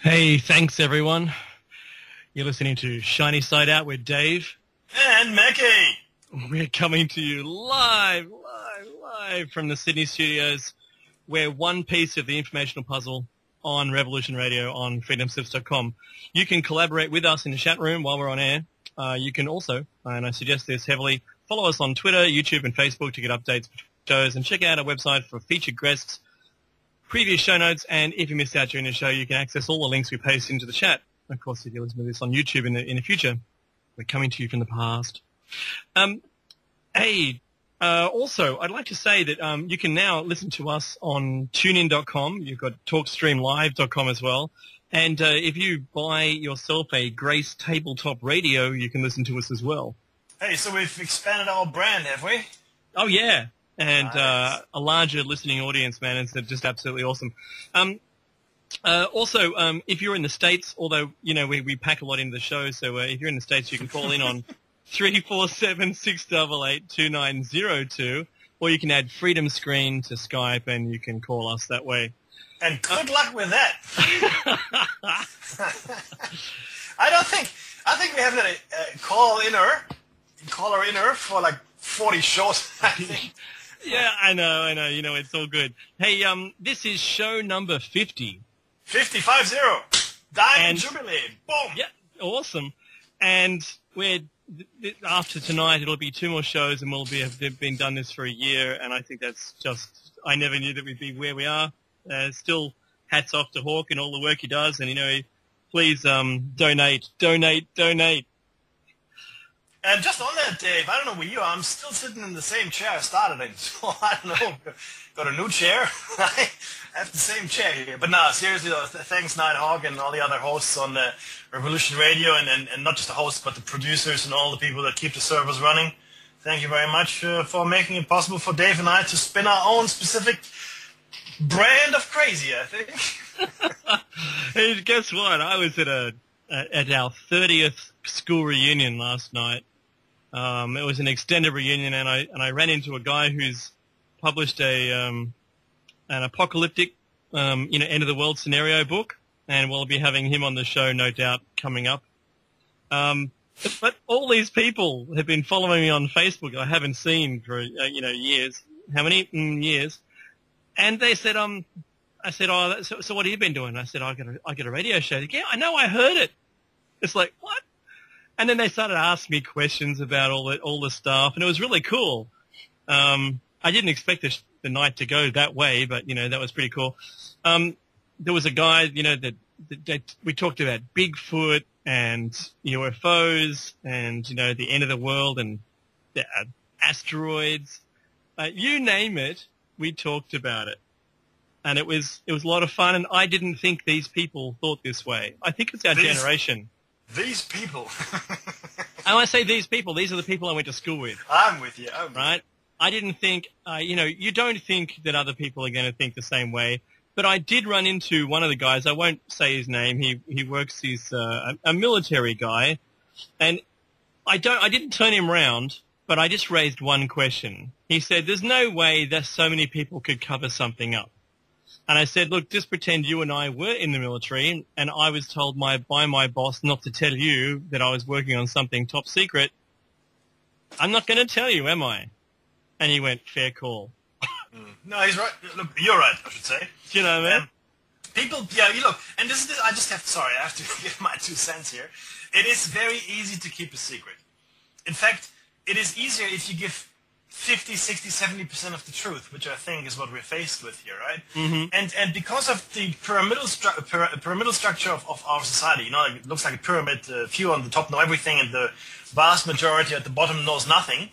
Hey, thanks everyone. You're listening to Shiny Side Out with Dave. And Mackie. We're coming to you live, live, live from the Sydney studios. We're one piece of the informational puzzle on Revolution Radio on freedomslips.com. You can collaborate with us in the chat room while we're on air. Uh, you can also, and I suggest this heavily, follow us on Twitter, YouTube, and Facebook to get updates shows and check out our website for featured guests, previous show notes, and if you missed out during the show, you can access all the links we paste into the chat. Of course, if you listen to this on YouTube in the, in the future, we're coming to you from the past. Um, hey, uh, also, I'd like to say that um, you can now listen to us on tunein.com. You've got talkstreamlive.com as well. And uh, if you buy yourself a Grace tabletop radio, you can listen to us as well. Hey, so we've expanded our brand, have we? Oh, yeah. And Nice. uh, a larger listening audience, man. It's just absolutely awesome. Um, uh, also, um, if you're in the States, although, you know, we, we pack a lot into the show, so uh, if you're in the States, you can call in on 347-688-2902, or you can add Freedom Screen to Skype and you can call us that way. And good luck with that. I don't think. I think we have a, a call inner, caller inner for like 40 shows. I think. Yeah, I know, I know. You know, it's all good. Hey, um, this is show number 50. 55 0. Diamond Jubilee. Boom. Yeah, awesome. And we're th- th- after tonight, it'll be two more shows, and we'll be have been done this for a year. And I think that's just I never knew that we'd be where we are. Uh, still, hats off to Hawk and all the work he does. And you know, please um, donate, donate, donate. And just on that, Dave, I don't know where you are. I'm still sitting in the same chair I started in. So I don't know. Got a new chair. I have the same chair here. But no, seriously though, th- thanks Nighthawk and all the other hosts on the Revolution Radio and, and, and not just the hosts, but the producers and all the people that keep the servers running. Thank you very much uh, for making it possible for Dave and I to spin our own specific brand of crazy, I think. Hey, guess what? I was at a at our thirtieth school reunion last night. Um, it was an extended reunion, and I and I ran into a guy who's published a um, an apocalyptic, um, you know, end of the world scenario book, and we'll be having him on the show, no doubt, coming up. Um, but, all these people have been following me on Facebook. I haven't seen for uh, you know years. How many mm, years? And they said, um, I said, oh, so, so what have you been doing? I said, I got a, I got a radio show. Go, yeah, I know, I heard it. It's like, what? And then they started asking me questions about all the, all the stuff, and it was really cool. Um, I didn't expect the, the night to go that way, but, you know, that was pretty cool. Um, there was a guy, you know, that, that, that we talked about Bigfoot and UFOs and, you know, the end of the world and the, uh, asteroids. Uh, you name it, we talked about it and it was it was a lot of fun. And I didn't think these people thought this way. I think it's our These- generation. These people. And when I say these people, these are the people I went to school with, I'm with you. I'm right? I didn't think, uh, you know, you don't think that other people are going to think the same way. But I did run into one of the guys. I won't say his name. He he works. He's uh, a, a military guy, and I don't. I didn't turn him round, but I just raised one question. He said, "There's no way that so many people could cover something up." And I said, "Look, just pretend you and I were in the military, and I was told my by my boss not to tell you that I was working on something top secret. I'm not going to tell you, am I?" And he went, "Fair call." No, he's right. Look, you're right, I should say. Do you know, man? Um, people, yeah, you look, and this is, this, I just have, sorry, I have to give my two cents here. It is very easy to keep a secret. In fact, it is easier if you give 50, 60, 70% of the truth, which I think is what we're faced with here, right? Mm-hmm. And and because of the pyramidal, stru- pyra- pyramidal structure of, of our society, you know, it looks like a pyramid, a few on the top know everything, and the vast majority at the bottom knows nothing.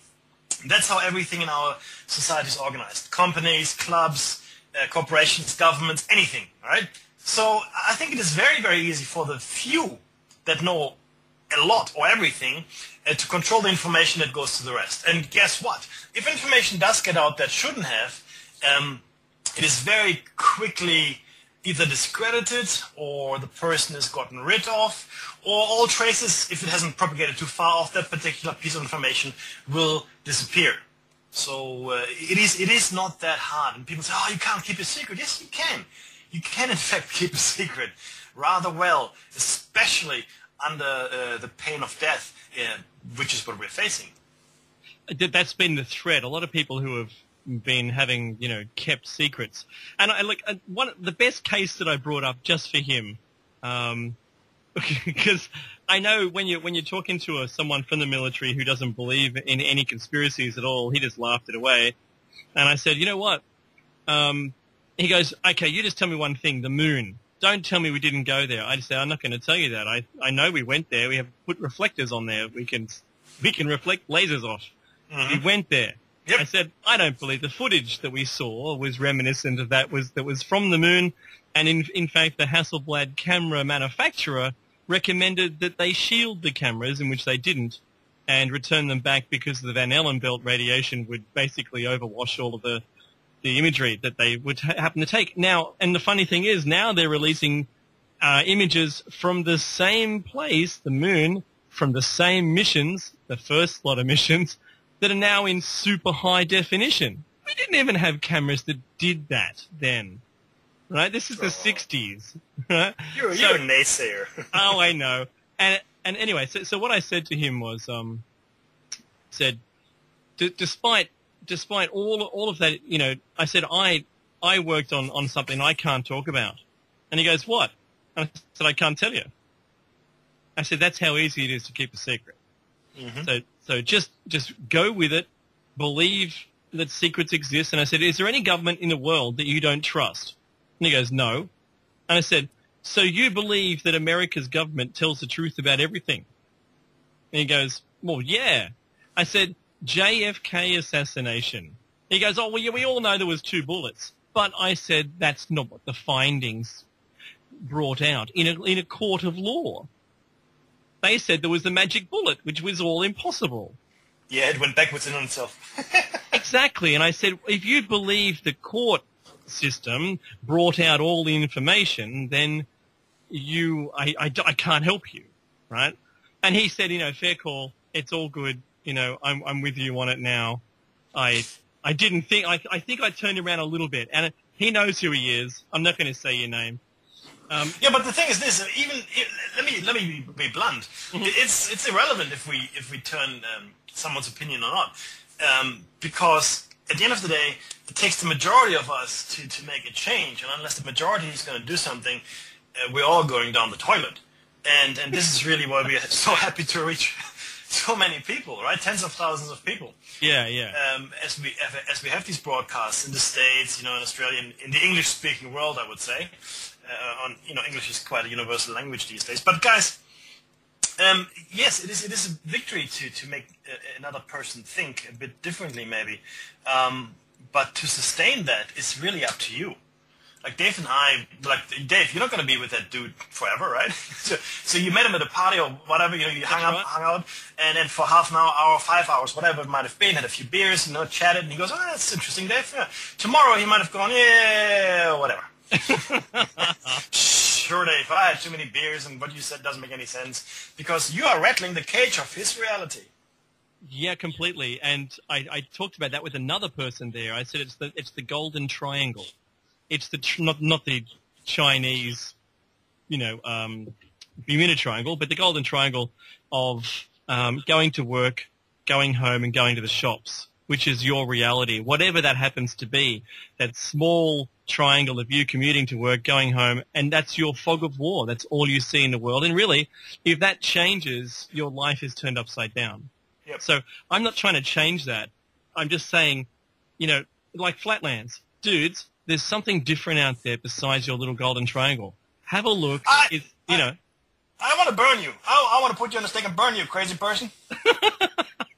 That's how everything in our society is organized. Companies, clubs, uh, corporations, governments, anything, right? So I think it is very, very easy for the few that know a lot or everything uh, to control the information that goes to the rest. And guess what? If information does get out that shouldn't have, um, it is very quickly either discredited or the person is gotten rid of or all traces, if it hasn't propagated too far off that particular piece of information, will disappear. So uh, it is it is not that hard. And people say, oh, you can't keep a secret. Yes, you can. you can in fact keep a secret rather well, especially under uh, the pain of death, uh, which is what we're facing. That's been the threat. A lot of people who have been having, you know, kept secrets. And I like uh, one the best case that I brought up just for him, um, because I know when you when you're talking to a, someone from the military who doesn't believe in any conspiracies at all, he just laughed it away. And I said, you know what? Um, he goes, okay, you just tell me one thing: the moon. Don't tell me we didn't go there. I just said, I'm not going to tell you that. I I know we went there. We have put reflectors on there. We can we can reflect lasers off. Mm-hmm. We went there. Yep. I said, I don't believe the footage that we saw was reminiscent of that was that was from the moon, and in in fact, the Hasselblad camera manufacturer recommended that they shield the cameras, in which they didn't, and return them back because the Van Allen belt radiation would basically overwash all of the the imagery that they would ha- happen to take. Now, and the funny thing is, now they're releasing uh, images from the same place, the moon, from the same missions, the first lot of missions, that are now in super high definition. We didn't even have cameras that did that then. Right? This is the 60s. Right? You're, So- you're a naysayer. oh, I know. And and anyway, so so what I said to him was, um, said, d- despite despite all all of that, you know, I said I I worked on on something I can't talk about, and he goes, what? And I said I can't tell you. I said that's how easy it is to keep a secret. Mhm. So so just just go with it, believe that secrets exist. And I said, is there any government in the world that you don't trust? And he goes, no. And I said, so you believe that America's government tells the truth about everything? And he goes, well, yeah. I said, JFK assassination. He goes, oh, well, yeah, we all know there was two bullets. But I said, that's not what the findings brought out in a, in a court of law. They said there was the magic bullet, which was all impossible. Yeah, it went backwards in on itself. Exactly. And I said, if you believe the court system brought out all the information, then you, I, I, I can't help you, right? And he said, you know, fair call. It's all good. You know, I'm, I'm with you on it now. I, I didn't think, I, I think I turned around a little bit and he knows who he is. I'm not going to say your name. Um, Yeah, but the thing is this: even let me let me be, blunt. It's it's irrelevant if we if we turn um, someone's opinion or not, um, because at the end of the day, it takes the majority of us to to make a change, and unless the majority is going to do something, uh, we're all going down the toilet. And and this is really why we are so happy to reach so many people, right? Tens of thousands of people yeah, yeah. um, as we as we have these broadcasts in the states, you know, in Australia, in, in the English-speaking world, I would say, uh, on you know, English is quite a universal language these days. But guys, um, yes, it is it is a victory to to make uh, another person think a bit differently, maybe. Um, but to sustain that is really up to you. Like Dave and I, like Dave, you're not going to be with that dude forever, right? so, so you met him at a party or whatever, you know, you hung That's right. hung out, and then for half an hour, hour, five hours, whatever it might have been, had a few beers, you know, chatted, and he goes, "Oh, that's interesting, Dave." Yeah. Tomorrow he might have gone, "Yeah, whatever." sure, Dave. I had too many beers, and what you said doesn't make any sense because you are rattling the cage of his reality. Yeah, completely. And I, I talked about that with another person there. I said it's the it's the golden triangle. It's the not not the Chinese, you know, um, Bermuda Triangle, but the golden triangle of um, going to work, going home, and going to the shops, which is your reality, whatever that happens to be. That small triangle of you commuting to work, going home, and that's your fog of war. That's all you see in the world. And really, if that changes, your life is turned upside down. Yep. So I'm not trying to change that. I'm just saying, you know, like Flatlands, dudes, there's something different out there besides your little golden triangle. Have a look. I- It's, you know, I want to burn you. I, I want to put you on a stake and burn you, crazy person.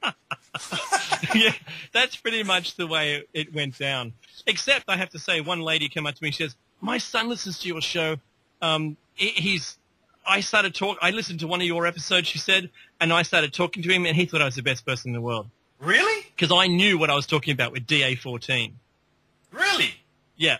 yeah, that's pretty much the way it, it went down. Except I have to say, one lady came up to me. She says, "My son listens to your show. Um, he's." I started talk. I listened to one of your episodes. She said, and I started talking to him, and he thought I was the best person in the world Really? because I knew what I was talking about with DA14. Really? Yeah,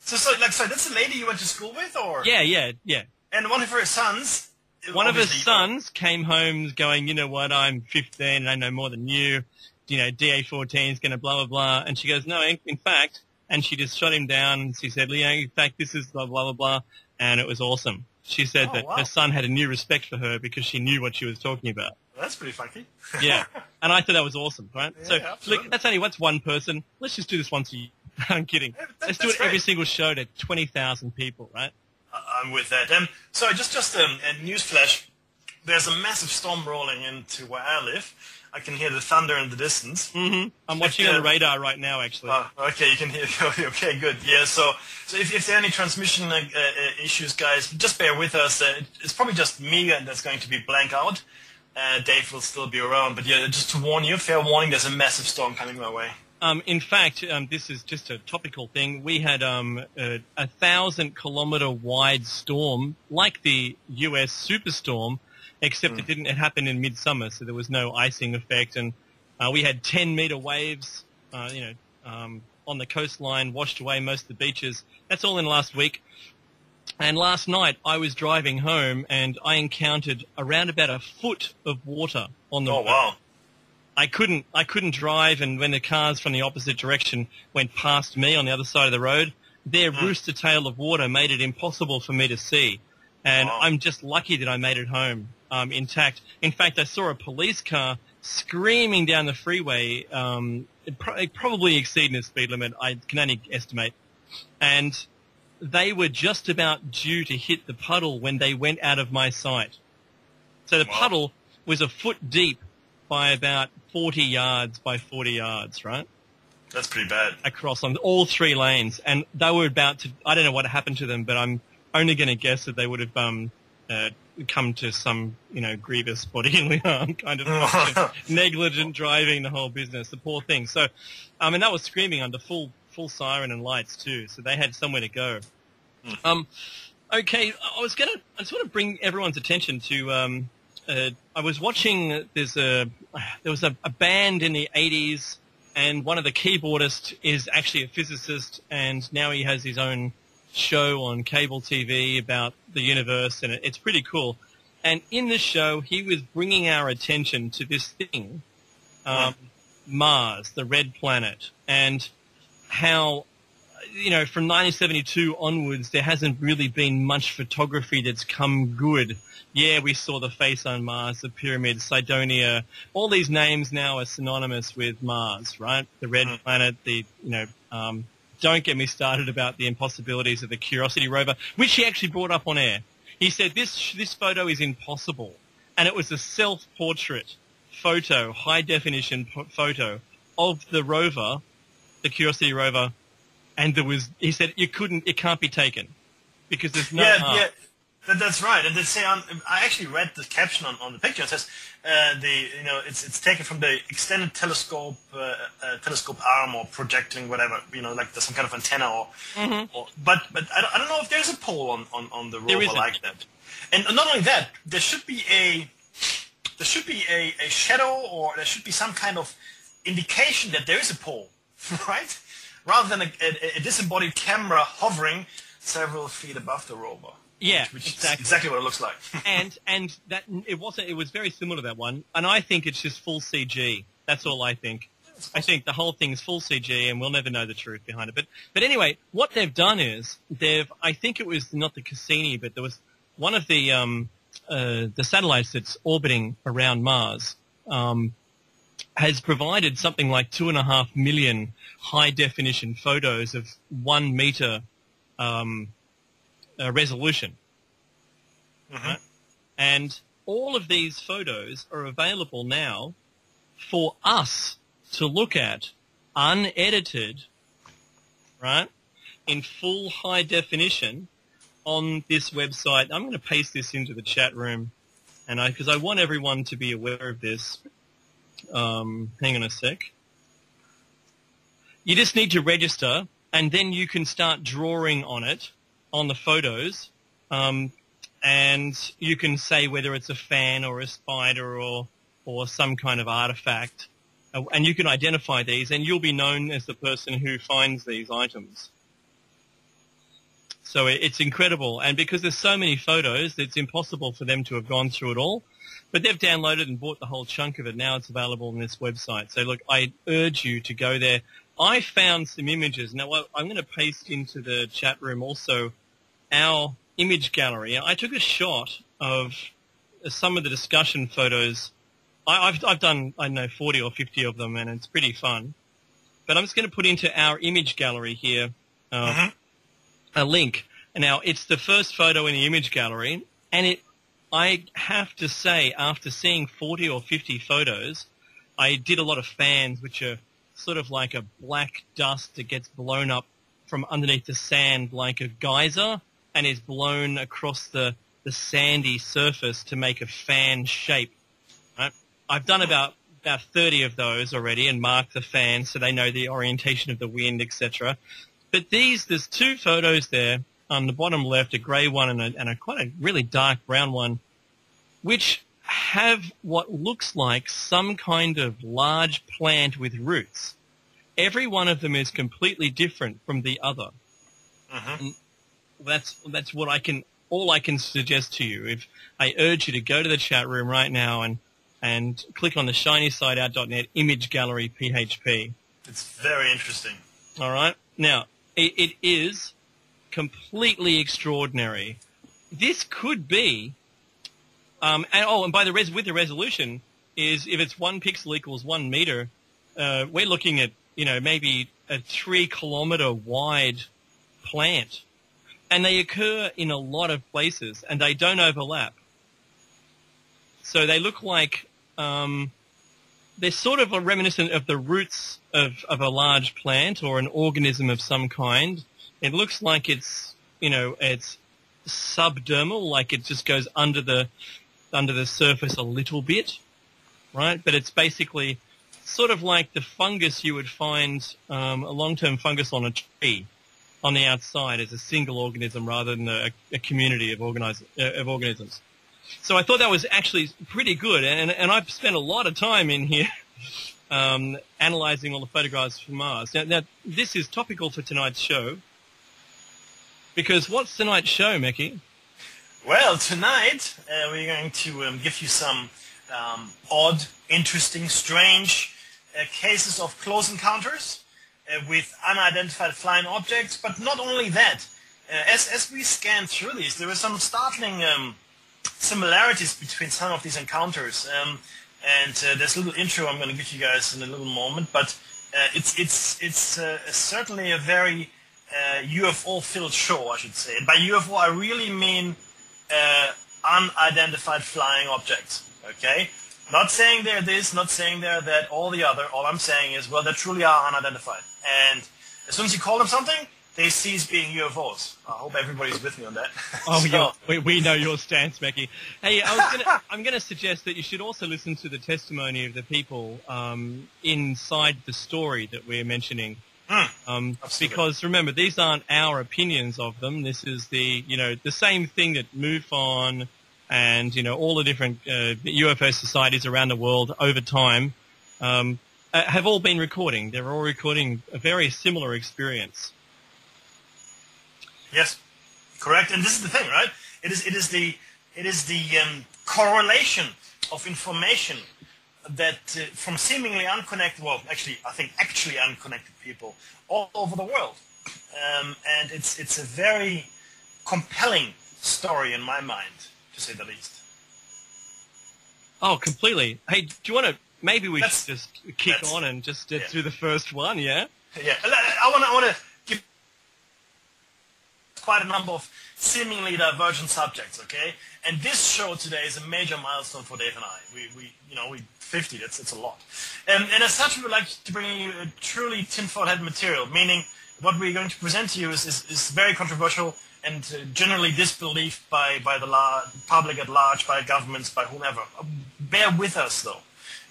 So, so like, so that's the lady you went to school with, or yeah, yeah, yeah. And one of her sons. One of his obviously- sons came home going, you know what, I'm 15 and I know more than you. You know, DA14 is going to blah, blah, blah. And she goes, no, in, in fact, and she just shut him down. And she said, "Leanne, in fact, this is blah blah blah blah," and it was awesome. She said Oh, that wow. her son had a new respect for her because she knew what she was talking about. That's pretty funky. Yeah, and I thought that was awesome, right? so Yeah, absolutely. look, that's only what's one person. Let's just do this once a year. I'm kidding. Let's do it every single show to twenty thousand people, right? I'm with that. Um, so just just um, a newsflash. There's a massive storm rolling into where I live. I can hear the thunder in the distance. hmm I'm watching on the radar right now, actually. Oh, okay, you can hear. Okay, good. Yeah, so so if, if there are any transmission uh, uh, issues, guys, just bear with us. Uh, it's probably just me and that's going to be blank out. Uh, Dave will still be around, but yeah, just to warn you, fair warning, there's a massive storm coming my way. Um, in fact, um, this is just a topical thing. We had um, a, a thousand kilometer wide storm, like the U.S. superstorm, except it didn't. It happened in midsummer, so there was no icing effect, and uh, we had 10 meter waves. Uh, you know, um, on the coastline, washed away most of the beaches. That's all in last week. And last night, I was driving home, and I encountered around about a foot of water on the Oh road. wow! I couldn't I couldn't drive, and when the cars from the opposite direction went past me on the other side of the road, their rooster tail of water made it impossible for me to see. And Wow. I'm just lucky that I made it home um, intact. In fact, I saw a police car screaming down the freeway, um, it pro- it probably exceeding the speed limit. I can only estimate, and they were just about due to hit the puddle when they went out of my sight. So the Wow. puddle was a foot deep by about 40 yards by 40 yards, right? That's pretty bad. Across on all three lanes. And they were about to, I don't know what happened to them, but I'm only going to guess that they would have um, uh, come to some, you know, grievous bodily harm kind of negligent driving, the whole business, the poor thing. So, I mean, that was screaming under full, full siren and lights too. So they had somewhere to go. Um, okay, I was gonna, I just want to bring everyone's attention to. Um, uh, I was watching. There's a, there was a, a band in the '80s, and one of the keyboardists is actually a physicist, and now he has his own show on cable TV about the universe, and it, it's pretty cool. And in this show, he was bringing our attention to this thing, um, Mars, the red planet, and how you know, from 1972 onwards, there hasn't really been much photography that's come good. Yeah, we saw the face on Mars, the pyramids, Cydonia. All these names now are synonymous with Mars, right? The red Mm. planet, the, you know, um, don't get me started about the impossibilities of the Curiosity rover, which he actually brought up on air. He said this, this photo is impossible. And it was a self-portrait photo, high definition photo of the rover, the Curiosity rover, and there was he said you couldn't it can't be taken because there's no yeah, yeah, that, that's right. And they say on, I actually read the caption on, on the picture. It says uh, the you know it's it's taken from the extended telescope uh, uh, telescope arm or projecting whatever you know like some kind of antenna or, or but but I don't, I don't know if there's a pole on on, on the rover like that. And not only that, there should be a there should be a, a shadow or there should be some kind of indication that there is a pole, right? Rather than a, a, a disembodied camera hovering several feet above the rover. Yeah, which is exactly. exactly what it looks like. and and that it wasn't it was very similar to that one and I think it's just full CG. That's all I think. I think the whole thing is full CG and we'll never know the truth behind it. But but anyway, what they've done is they've I think it was not the Cassini, but there was one of the um, uh, the satellites that's orbiting around Mars um, has provided something like two and a half million high definition photos of one meter um, uh, resolution. Right? And all of these photos are available now for us to look at unedited, right, in full high definition on this website. I'm going to paste this into the chat room, and I because I want everyone to be aware of this. Um, hang on a sec. You just need to register, and then you can start drawing on it on the photos, um, and you can say whether it's a fan or a spider or or some kind of artifact, Uh, and you can identify these, and you'll be known as the person who finds these items. So it's incredible, and because there's so many photos, it's impossible for them to have gone through it all. But they've downloaded and bought the whole chunk of it. Now it's available on this website. So look, I urge you to go there. I found some images. Now I- I'm going to paste into the chat room also our image gallery. I took a shot of some of the discussion photos. I, I've, I've done, I don't know, 40 or 50 of them, and it's pretty fun. But I'm just going to put into our image gallery here uh, Mhm. a link. Now, it's the first photo in the image gallery, and it, I have to say, after seeing 40 or 50 photos, I did a lot of fans, which are sort of like a black dust that gets blown up from underneath the sand like a geyser and is blown across the, the sandy surface to make a fan shape. Right? I've done about about 30 of those already and marked the fans so they know the orientation of the wind, etc. But these, there's two photos there on the bottom left, a grey one and a, and a quite a really dark brown one, which have what looks like some kind of large plant with roots. Every one of them is completely different from the other. Mhm. That's that's what I can all I can suggest to you. If I urge you to go to the chat room right now and and click on the shinysideout.net image gallery PHP. It's very interesting. All right. Now it, it is completely extraordinary. This could be, um, and oh, and by the res with the resolution is if it's one pixel equals one meter, uh, we're looking at you know maybe a three kilometer wide plant, and they occur in a lot of places, and they don't overlap. So they look like um, they're sort of reminiscent of the roots of, of a large plant or an organism of some kind. It looks like it's, you know, it's subdermal, like it just goes under the, under the surface a little bit, right? But it's basically sort of like the fungus you would find, um, a long-term fungus on a tree on the outside as a single organism rather than a, a community of, organize, uh, of organisms. So I thought that was actually pretty good, and, and I've spent a lot of time in here um, analyzing all the photographs from Mars. Now, now, this is topical for tonight's show, because what's tonight's show, Mickey? Well, tonight uh, we're going to um, give you some um, odd, interesting, strange uh, cases of close encounters uh, with unidentified flying objects. But not only that, uh, as as we scan through these, there were some startling um, similarities between some of these encounters. Um, and uh, there's a little intro I'm going to give you guys in a little moment, but uh, it's it's it's certainly a very uh, UFO-filled show, I should say. By UFO, I really mean uh, unidentified flying objects. Okay, not saying they're this, not saying they're that, all the other. All I'm saying is, well, they truly are unidentified. And as soon as you call them something, they cease being UFOs. I hope everybody's with me on that. Oh, So- yeah, we, we know your stance, Mickey. Hey, I was gonna, I'm going to suggest that you should also listen to the testimony of the people um, inside the story that we're mentioning. Hmm. Um, because remember, these aren't our opinions of them. This is the, you know, the same thing that MUFON and, you know, all the different uh, UFO societies around the world over time um, uh, have all been recording. They're all recording a very similar experience. Yes, correct. And this is the thing, right? It is it is the it is the um, correlation of information that uh, from seemingly unconnected, well, actually, I think actually unconnected people all over the world, um, and it's it's a very compelling story in my mind, to say the least. Oh, completely. Hey, do you want to? Maybe we Let's- should just kick on and just get yeah. through the first one. Yeah. Yeah, I want to I want to give quite a number of seemingly divergent subjects. Okay, and this show today is a major milestone for Dave and I. We we you know we 50. That's that's a lot. Um, and as such, we would like to bring you a truly tinfoil head material, meaning what we're going to present to you is is, is very controversial and uh, generally disbelieved by by the public at large, by governments, by whomever. Bear with us though.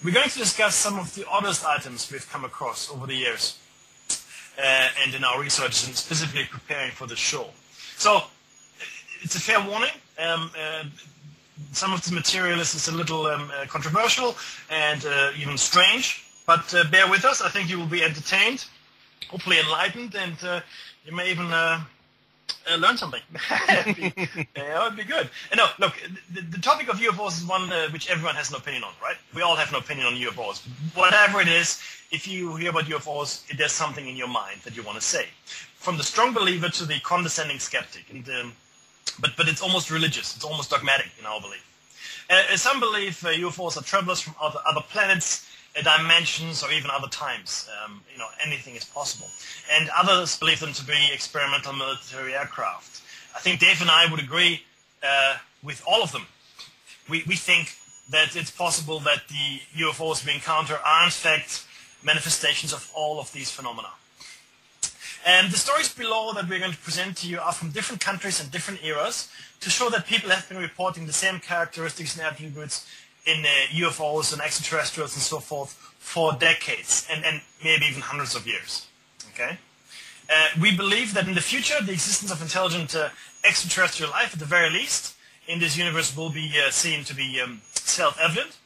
We're going to discuss some of the oddest items we've come across over the years uh, and in our research and specifically preparing for the show. So it's a fair warning. Um, uh, some of the material is, a little um, uh, controversial and uh, even strange, but uh, bear with us. I think you will be entertained, hopefully enlightened, and uh, you may even uh, learn something. it'd be, yeah, would be good. And no, look, the, the topic of UFOs is one which everyone has an opinion on, right? We all have an opinion on UFOs. Whatever it is, if you hear about UFOs, there's something in your mind that you want to say. From the strong believer to the condescending skeptic. And, um, but, but it's almost religious. It's almost dogmatic in our belief. Uh, some believe uh, UFOs are travelers from other, other planets dimensions or even other times. Um, you know, anything is possible. And others believe them to be experimental military aircraft. I think Dave and I would agree uh, with all of them. We, we think that it's possible that the UFOs we encounter are in fact manifestations of all of these phenomena. And the stories below that we're going to present to you are from different countries and different eras to show that people have been reporting the same characteristics and attributes in uh, UFOs and extraterrestrials and so forth for decades and, and maybe even hundreds of years. Okay? Uh, we believe that in the future, the existence of intelligent uh, extraterrestrial life, at the very least, in this universe will be uh, seen to be um, self-evident.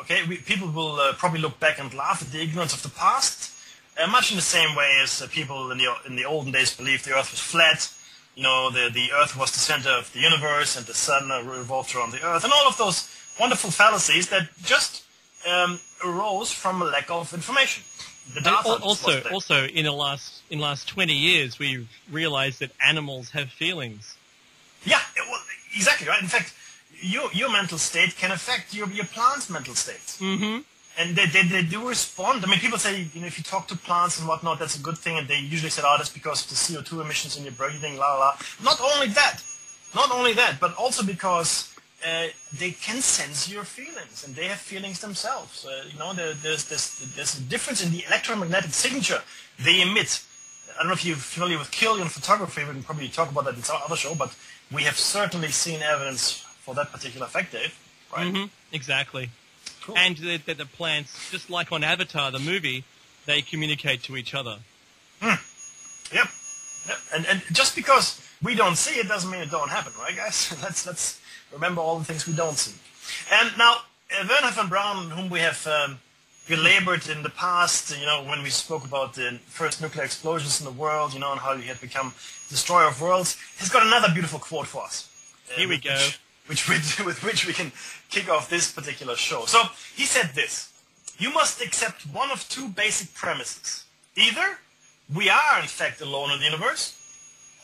Okay, we, people will uh, probably look back and laugh at the ignorance of the past, uh, much in the same way as people in the in the olden days believed the Earth was flat. You know, the the Earth was the center of the universe, and the sun revolved around the Earth, and all of those wonderful fallacies that just um, arose from a lack of information. also, also in the last in the last twenty years, we've realised that animals have feelings. Yeah, well, exactly right. In fact, your your mental state can affect your your plant's mental state. Mm-hmm. And they, they, they do respond. I mean, people say, you know, if you talk to plants and whatnot, that's a good thing. And they usually say, oh, that's because of the CO2 emissions in your breathing, la, la, la. Not only that, not only that, but also because uh, they can sense your feelings, and they have feelings themselves. Uh, you know, there, there's, there's, there's a difference in the electromagnetic signature they emit. I don't know if you're familiar with Kirlian photography. We can probably talk about that in some other show, but we have certainly seen evidence for that particular effect, Dave. Right? Mm-hmm. Exactly. And that the, the, plants, just like on Avatar, the movie, they communicate to each other. Hmm. Yep. yep. And, and just because we don't see it doesn't mean it don't happen, right, guys? let's, let's Remember all the things we don't see. And now, uh, Wernher von Braun, whom we have um, belabored in the past, you know, when we spoke about the first nuclear explosions in the world, you know, and how he had become destroyer of worlds, he's got another beautiful quote for us. Uh, Here we go. Which, which, with which we can kick off this particular show. So he said this, you must accept one of two basic premises. Either we are in fact alone in the universe,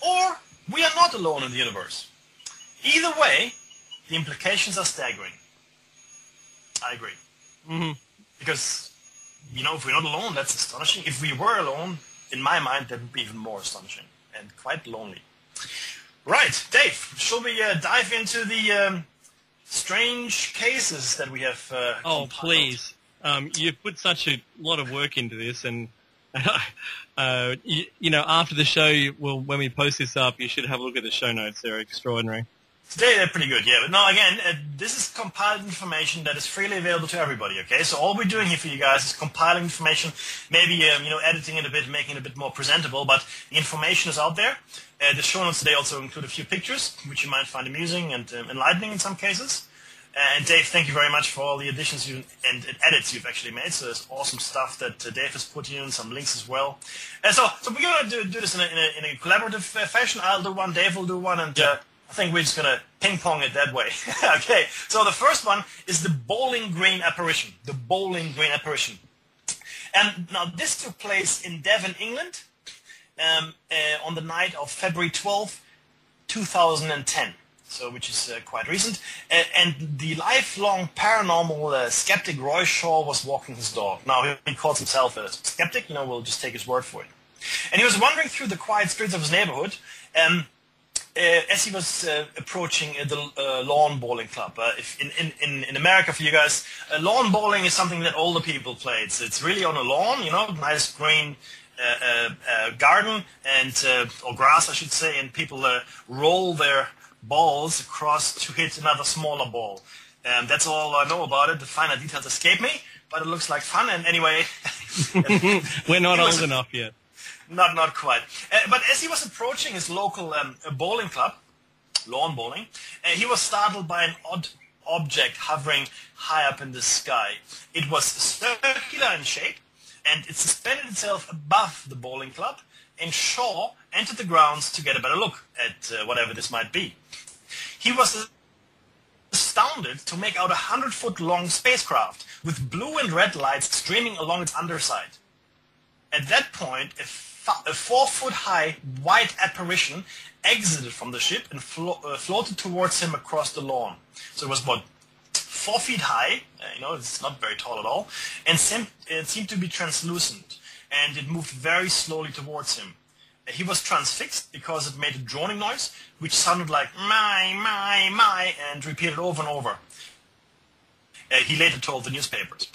or we are not alone in the universe. Either way, the implications are staggering. I agree. Mm-hmm. Because, you know, if we're not alone, that's astonishing. If we were alone, in my mind, that would be even more astonishing and quite lonely. Right, Dave, shall we uh, dive into the um, strange cases that we have uh, Oh, compiled? please. Um, you've put such a lot of work into this, and uh, you, you, know, after the show, you, well, when we post this up, you should have a look at the show notes. They're extraordinary. Today they're pretty good, yeah. But no, again, uh, this is compiled information that is freely available to everybody. Okay, so all we're doing here for you guys is compiling information, maybe um, you know editing it a bit, making it a bit more presentable. But the information is out there. Uh, the show notes today also include a few pictures, which you might find amusing and um, enlightening in some cases. And Dave, thank you very much for all the additions you, and, and, edits you've actually made. So there's awesome stuff that uh, Dave has put in, some links as well. And so, so we're gonna do, do this in a, in a, in a collaborative uh, fashion. I'll do one, Dave will do one, and uh, I think we're just going to ping pong it that way. okay, so the first one is the Bowling Green apparition. The Bowling Green apparition. And now this took place in Devon, England, um, uh, on the night of February 12, 2010. So, which is uh, quite recent. Uh, and the lifelong paranormal skeptic Roy Shaw was walking his dog. Now, he calls himself a skeptic, you know, we'll just take his word for it. And he was wandering through the quiet streets of his neighborhood, um, uh, as he was uh, approaching uh, the lawn bowling club, in, in, in America for you guys, lawn bowling is something that older people play. It's, it's really on a lawn, you know, nice green garden and uh, or grass, I should say, and people roll their balls across to hit another smaller ball. And that's all I know about it. The finer details escape me, but it looks like fun. And anyway, we're not old enough yet. Not, not quite. Uh, but as he was approaching his local um, bowling club, lawn bowling, uh, he was startled by an odd object hovering high up in the sky. It was circular in shape, and it suspended itself above the bowling club, and Shaw entered the grounds to get a better look at uh, whatever this might be. He was astounded to make out a 100-foot-long spacecraft with blue and red lights streaming along its underside. At that point, a, a four-foot-high white apparition exited from the ship and flo- uh, floated towards him across the lawn. So it was about four feet high, you know, it's not very tall at all, and seemed, it seemed to be translucent, and it moved very slowly towards him. Uh, he was transfixed because it made a droning noise, which sounded like my, my, my, and repeated over and over. Uh, he later told the newspapers.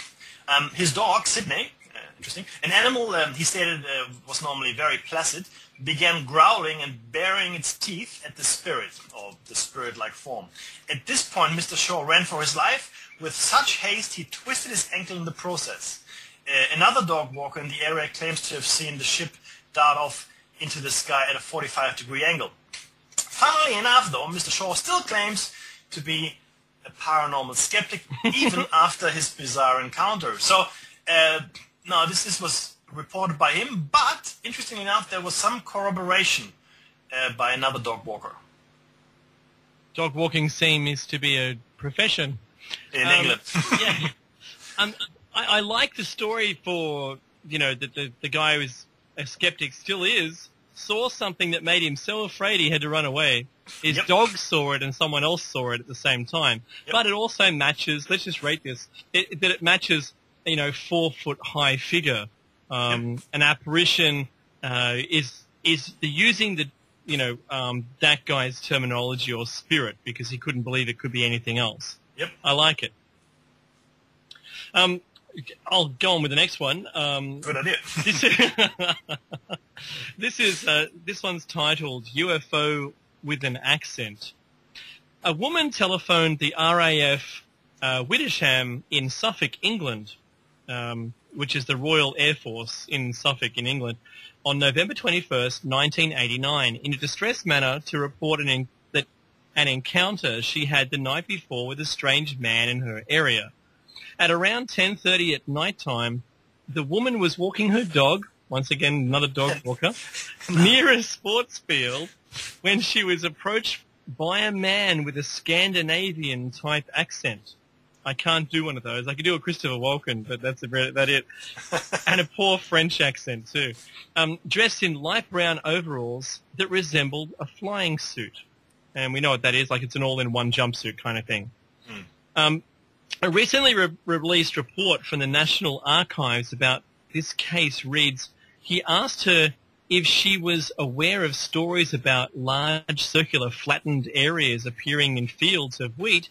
Um, his dog, Sydney, uh, interesting, an animal um, he stated uh, was normally very placid, began growling and baring its teeth at the spirit, or the spirit-like form. At this point, Mr. Shaw ran for his life. With such haste, he twisted his ankle in the process. Uh, another dog walker in the area claims to have seen the ship dart off into the sky at a 45-degree angle. Funnily enough, though, Mr. Shaw still claims to be a paranormal skeptic even after his bizarre encounter. So, uh, no, this, this was reported by him, but interestingly enough, there was some corroboration uh, by another dog walker. Dog walking seems to be a profession. In um, England. yeah. Um, I, I, like the story for, you know, that the, the guy who's a skeptic still is, saw something that made him so afraid he had to run away. His yep. dog saw it and someone else saw it at the same time. Yep. But it also matches, let's just rate this, it, that it matches, you know, four foot high figure um, An apparition uh, is is the using the you know um, that guy's terminology or spirit because he couldn't believe it could be anything else. Yep, I like it. Um, I'll go on with the next one. Um, Good idea. this, is, this is uh, this one's titled UFO with an accent. A woman telephoned the RAF uh, in Suffolk, England, um, which is the Royal Air Force in Suffolk in England, on November 21st, 1989, in a distressed manner to report an, an encounter she had the night before with a strange man in her area. At around 10.30 at night time, the woman was walking her dog, once again another dog walker, near a sports field when she was approached by a man with a Scandinavian type accent. I can't do one of those. I could do a Christopher Walken, but that's about that it. and a poor French accent too. Um, dressed in light brown overalls that resembled a flying suit, and we know what that is. Like it's an all-in-one jumpsuit kind of thing. Hmm. Um, a recently re- released report from the National Archives about this case reads: He asked her if she was aware of stories about large circular flattened areas appearing in fields of wheat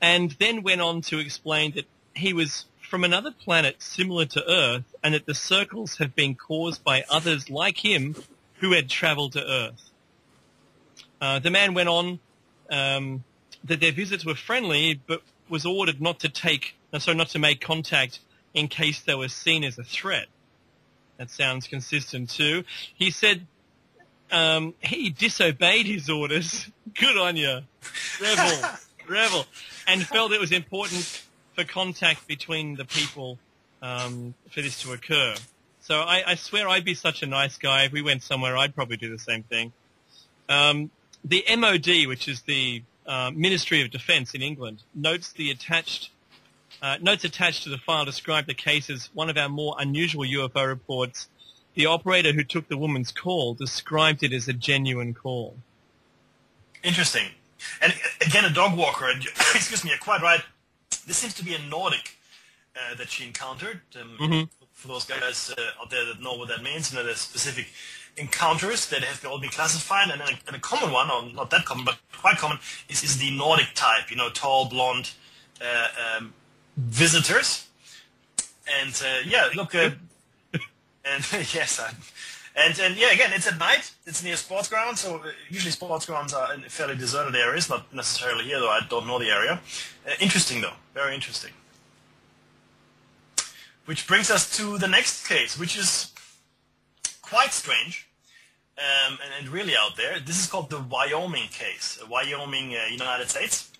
and then went on to explain that he was from another planet similar to Earth and that the circles have been caused by others like him who had traveled to Earth. Uh, the man went on um, that their visits were friendly, but was ordered not to take, uh, sorry, not to make contact in case they were seen as a threat. That sounds consistent too. He said um, he disobeyed his orders. Good on you, rebel, rebel and felt it was important for contact between the people um, for this to occur. So I, I, swear I'd be such a nice guy. If we went somewhere, I'd probably do the same thing. Um, the MOD, which is the uh, Ministry of Defence in England, notes the attached uh, notes attached to the file describe the case as one of our more unusual UFO reports. The operator who took the woman's call described it as a genuine call. Interesting. And again, a dog walker, excuse me, you're quite right. This seems to be a Nordic uh, that she encountered. Um, mm-hmm. For those guys uh, out there that know what that means, you know, there's specific encounters that have all been classified, and, a, and a common one, or not that common, but quite common, is, is the Nordic type, you know, tall, blonde uh, um, visitors. And uh, yeah, look, uh, and yes, I, and and yeah, again, it's at night. It's near sports grounds, so uh, usually sports grounds are in fairly deserted areas. Not necessarily here, though. I don't know the area. Uh, interesting, though. Very interesting. Which brings us to the next case, which is quite strange um, and, and, really out there. This is called the Wyoming case, Wyoming, uh, United States.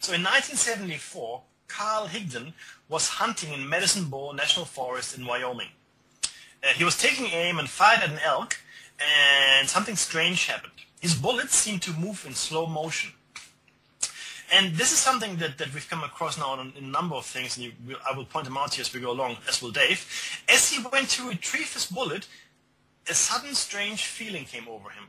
So in 1974, Carl Higdon was hunting in Medicine Bow National Forest in Wyoming. Uh, he was taking aim and fired at an elk, and something strange happened. His bullets seemed to move in slow motion. And this is something that, that we've come across now in, in a number of things, and you, I will point them out here as we go along, as will Dave. As he went to retrieve his bullet, a sudden strange feeling came over him.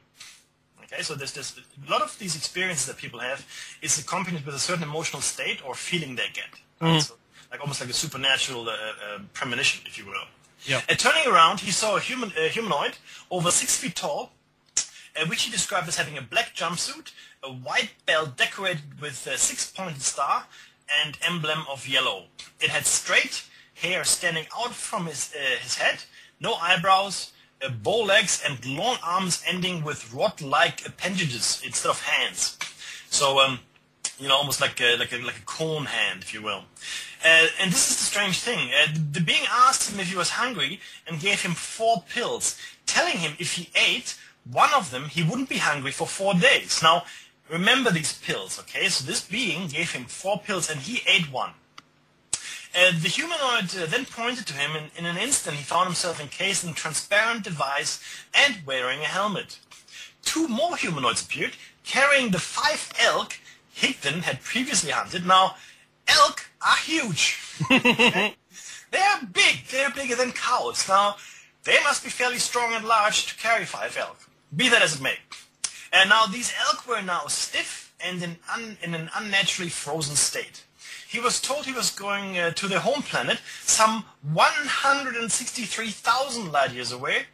Okay, so there's, there's a lot of these experiences that people have is accompanied with a certain emotional state or feeling they get. Mm. So, like almost like a supernatural uh, uh, premonition, if you will. Yeah. And turning around, he saw a human a humanoid over six feet tall, uh, which he described as having a black jumpsuit, a white belt decorated with a six-pointed star, and emblem of yellow. It had straight hair standing out from his uh, his head, no eyebrows, bow legs, and long arms ending with rod-like appendages instead of hands. So, um, you know, almost like a, like a, like a cone hand, if you will. Uh, and this is the strange thing. Uh, the being asked him if he was hungry and gave him four pills, telling him if he ate one of them, he wouldn't be hungry for four days. Now, remember these pills, okay? So this being gave him four pills and he ate one. Uh, the humanoid uh, then pointed to him, and in an instant he found himself encased in a transparent device and wearing a helmet. Two more humanoids appeared, carrying the five elk Higdon had previously hunted. Now, elk are huge. They're big. They're bigger than cows. Now, they must be fairly strong and large to carry five elk. Be that as it may. And now these elk were now stiff and in, un, in an unnaturally frozen state. He was told he was going uh, to their home planet, some 163,000 light years away,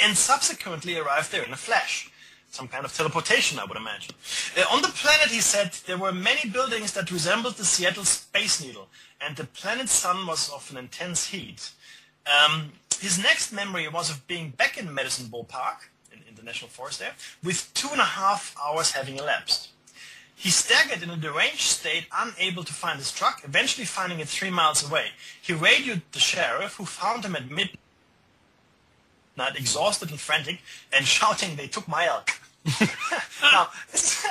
and subsequently arrived there in a flash. Some kind of teleportation, I would imagine. Uh, on the planet, he said, there were many buildings that resembled the Seattle Space Needle, and the planet's sun was of an intense heat. Um, his next memory was of being back in Medicine Bow Park, in, in the National Forest there, with two and a half hours having elapsed. He staggered in a deranged state, unable to find his truck, eventually finding it three miles away. He radioed the sheriff, who found him at midnight, exhausted and frantic, and shouting, they took my elk. now, this,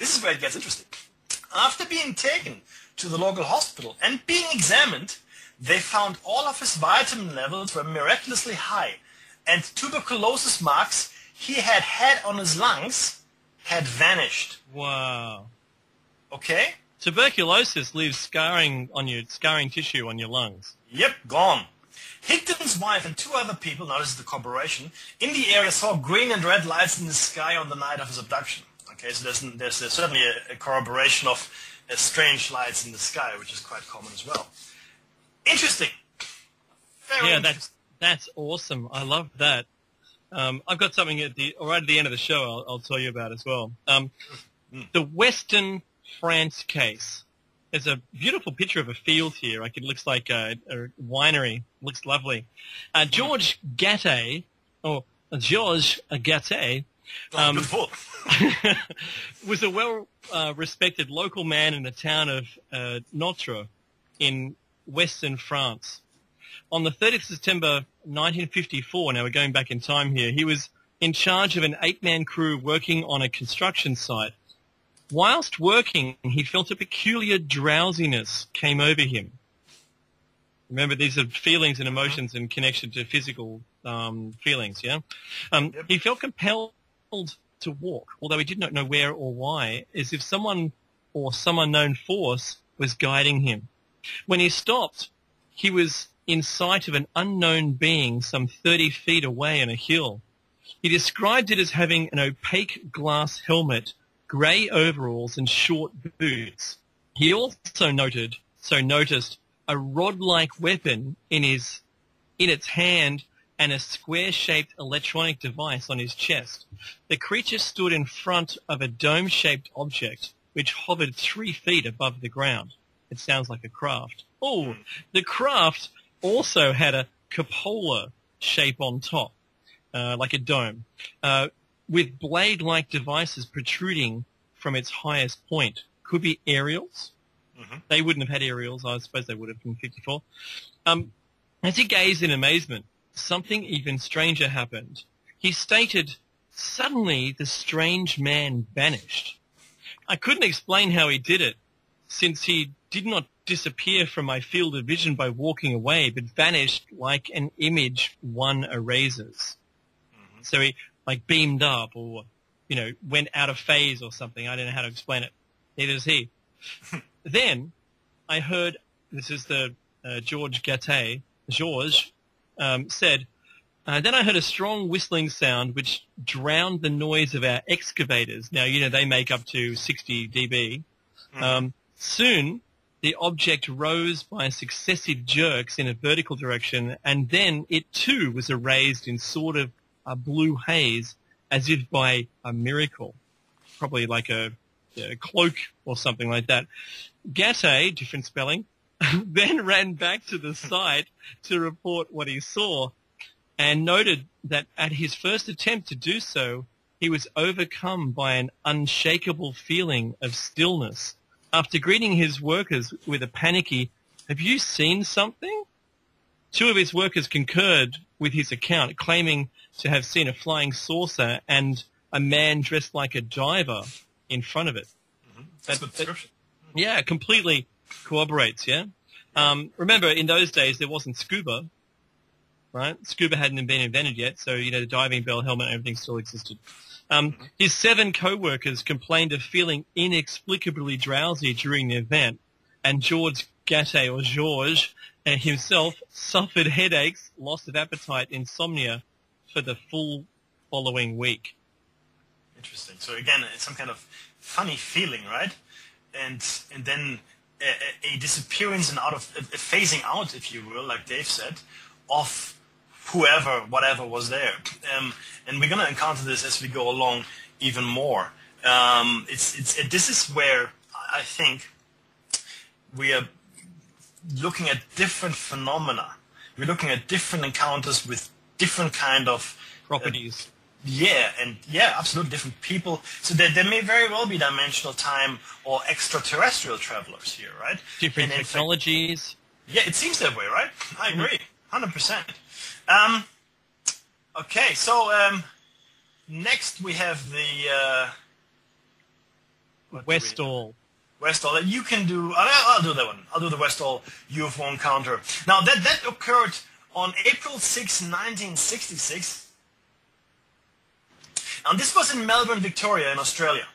is where it gets interesting. After being taken to the local hospital and being examined, they found all of his vitamin levels were miraculously high, and tuberculosis marks he had had on his lungs had vanished. Wow. Okay? Tuberculosis leaves scarring on your scarring tissue on your lungs. Yep, gone. Higdon's wife and two other people, now this is the corporation, in the area saw green and red lights in the sky on the night of his abduction. Okay, so there's, there's, there's certainly a, a, corroboration of uh, strange lights in the sky, which is quite common as well. Interesting. Very yeah, interesting. that's that's awesome. I love that. Um, I've got something at the right at the end of the show. I'll, I'll tell you about as well. Um, the Western France case. There's a beautiful picture of a field here. Like it looks like a, a winery. looks lovely. Uh, George Gatte, or Georges Gatte, Oh, um, was a well-respected local man in the town of uh, Notre in western France. On the 30th of September 1954, now we're going back in time here, he was in charge of an eight-man crew working on a construction site. Whilst working, he felt a peculiar drowsiness came over him. Remember, these are feelings and emotions in connection to physical um, feelings, yeah? Um, Yep. He felt compelled to walk, although he did not know where or why, as if someone or some unknown force was guiding him. When he stopped, he was in sight of an unknown being some 30 feet away on a hill. He described it as having an opaque glass helmet, grey overalls, and short boots. He also noted, so noticed, a rod-like weapon in his, in its hand and a square-shaped electronic device on his chest. The creature stood in front of a dome-shaped object which hovered three feet above the ground. It sounds like a craft. Oh, the craft also had a cupola shape on top, uh, like a dome, uh, with blade-like devices protruding from its highest point. Could be aerials. Mhm. They wouldn't have had aerials. I suppose they would have in 54. Um, as he gazed in amazement, something even stranger happened. He stated, suddenly the strange man vanished. I couldn't explain how he did it, since he did not disappear from my field of vision by walking away, but vanished like an image one erases. So he like beamed up or, you know, went out of phase or something. I don't know how to explain it. Neither does he. then I heard, this is the uh, George Gattei, George, um, said, uh, then I heard a strong whistling sound which drowned the noise of our excavators. Now, you know, they make up to 60 dB. Mm-hmm. Um, soon, the object rose by successive jerks in a vertical direction, and then it too was erased in sort of a blue haze, as if by a miracle. Probably like a, a cloak or something like that. Gatte, different spelling, then ran back to the site to report what he saw and noted that at his first attempt to do so, he was overcome by an unshakable feeling of stillness after greeting his workers with a panicky, have you seen something? Two of his workers concurred with his account, claiming to have seen a flying saucer and a man dressed like a diver in front of it. Mm-hmm. That's that, description. That, yeah, completely corroborates, yeah? Um, remember, in those days, there wasn't scuba, right? Scuba hadn't been invented yet, so, you know, the diving bell, helmet, and everything still existed. Um, his seven co-workers complained of feeling inexplicably drowsy during the event, and George Gattei, or George uh, himself suffered headaches, loss of appetite, insomnia for the full following week. Interesting. So again, it's some kind of funny feeling, right? And and then a, a disappearance and out of a phasing out, if you will, like Dave said, of whoever, whatever was there. Um, and we're going to encounter this as we go along even more. Um, it's, it's, it, this is where I think we are looking at different phenomena. We're looking at different encounters with different kind of uh, properties. Uh, yeah, and yeah, absolutely different people. So there, there may very well be dimensional time or extraterrestrial travelers here, right? Different and technologies. Fact, yeah, it seems that way, right? I agree, hundred percent. Um, okay, so um, next we have the uh, Westall. Westall. You can do. I'll, I'll, do that one. I'll do the Westall UFO encounter. Now that that occurred on April 6, 1966. And this was in Melbourne, Victoria, in Australia.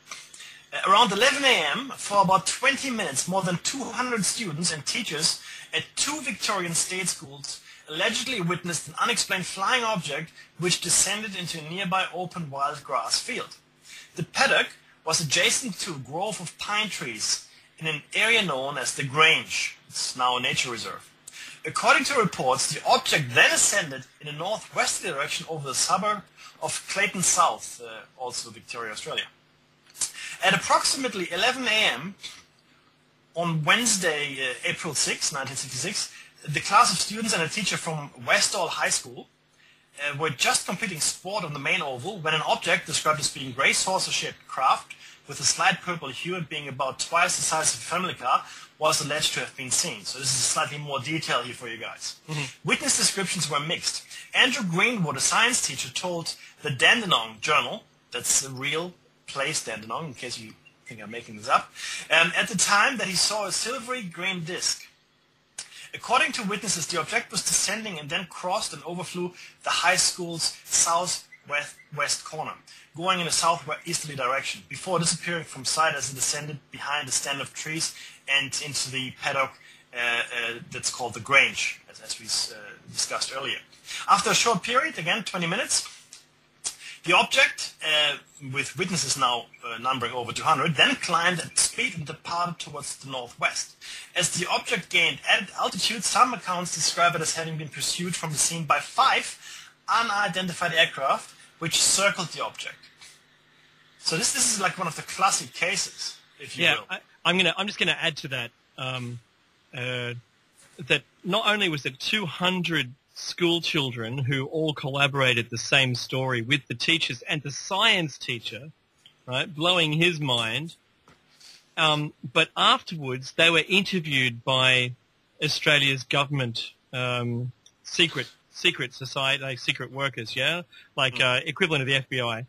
Uh, around 11 a.m., for about 20 minutes, more than 200 students and teachers at two Victorian state schools allegedly witnessed an unexplained flying object which descended into a nearby open wild grass field. The paddock was adjacent to a grove of pine trees in an area known as the Grange. It's now a nature reserve. According to reports, the object then ascended in a northwesterly direction over the suburb of Clayton South, uh, also Victoria, Australia. At approximately 11 a.m. on Wednesday, uh, April 6, 1966, the class of students and a teacher from Westall High School uh, were just completing sport on the main oval when an object described as being grey saucer-shaped craft with a slight purple hue and being about twice the size of a family car was alleged to have been seen. So this is slightly more detail here for you guys. Mm-hmm. Witness descriptions were mixed. Andrew Greenwood, a science teacher, told the Dandenong Journal, that's a real place, Dandenong, in case you think I'm making this up, um, at the time that he saw a silvery green disc According to witnesses, the object was descending and then crossed and overflew the high school's southwest west corner, going in a southeasterly direction, before disappearing from sight as it descended behind a stand of trees and into the paddock uh, uh, that's called the Grange, as, as we uh, discussed earlier. After a short period, again 20 minutes, the object, uh, with witnesses now uh, numbering over 200, then climbed at speed and departed towards the northwest. As the object gained added altitude, some accounts describe it as having been pursued from the scene by five unidentified aircraft which circled the object. So this this is like one of the classic cases, if you yeah, will. I, I'm gonna I'm just gonna add to that um, uh, that not only was it 200 school children who all collaborated the same story with the teachers and the science teacher, right, blowing his mind. Um, but afterwards, they were interviewed by Australia's government um, secret secret society, like secret workers, yeah, like mm. uh, equivalent of the FBI.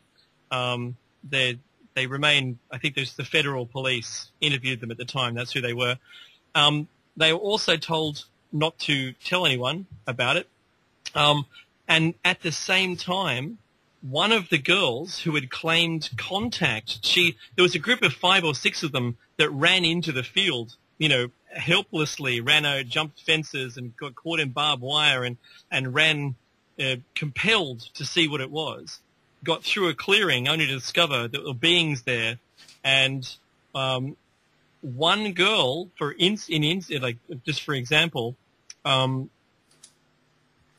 Um, they they remain. I think there's the federal police interviewed them at the time. That's who they were. Um, they were also told not to tell anyone about it um, and at the same time, one of the girls who had claimed contact, she there was a group of five or six of them that ran into the field, you know, helplessly, ran out, jumped fences, and got caught in barbed wire, and and ran uh, compelled to see what it was. Got through a clearing only to discover that there were beings there, and um, one girl, for in, in, in like just for example, um,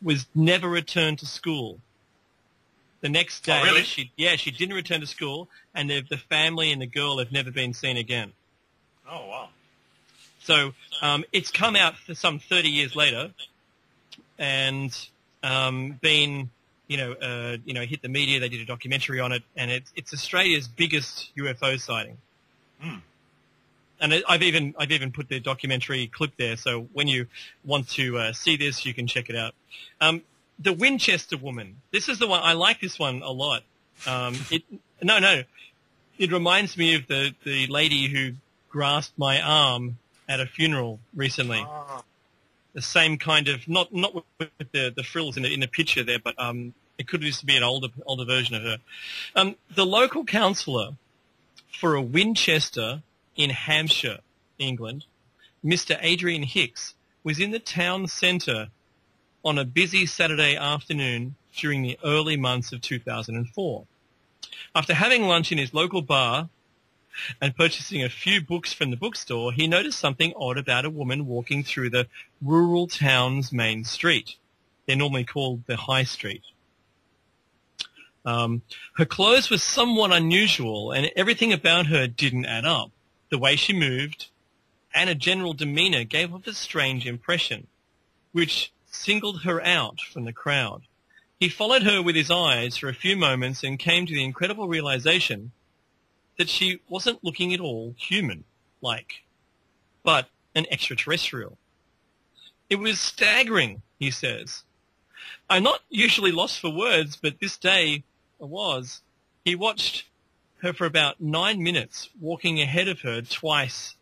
was never returned to school. The next day, Oh, really? she yeah she didn't return to school, and the, the family and the girl have never been seen again. Oh wow. So um, it's come out for some 30 years later, and um, been you know uh, you know hit the media. They did a documentary on it, and it's it's Australia's biggest UFO sighting. Hmm. And I- I've even I've even put the documentary clip there, so when you want to uh, see this, you can check it out. Um, the Winchester woman. This is the one I like. This one a lot. Um, it no no, it reminds me of the the lady who grasped my arm at a funeral recently. Ah, The same kind of not not with the the frills in the in the picture there, but um, it could just be an older older version of her. Um, the local councillor for a Winchester in Hampshire, England, Mr. Adrian Hicks, was in the town centre on a busy Saturday afternoon during the early months of 2004. After having lunch in his local bar and purchasing a few books from the bookstore, he noticed something odd about a woman walking through the rural town's main street. They're normally called the High Street. Um, her clothes were somewhat unusual, and everything about her didn't add up. The way she moved and her general demeanor gave off a strange impression, which singled her out from the crowd. He followed her with his eyes for a few moments and came to the incredible realization that she wasn't looking at all human-like, but an extraterrestrial. It was staggering, he says. I'm not usually lost for words, but this day I was. He watched her for about nine minutes, walking ahead of her twice,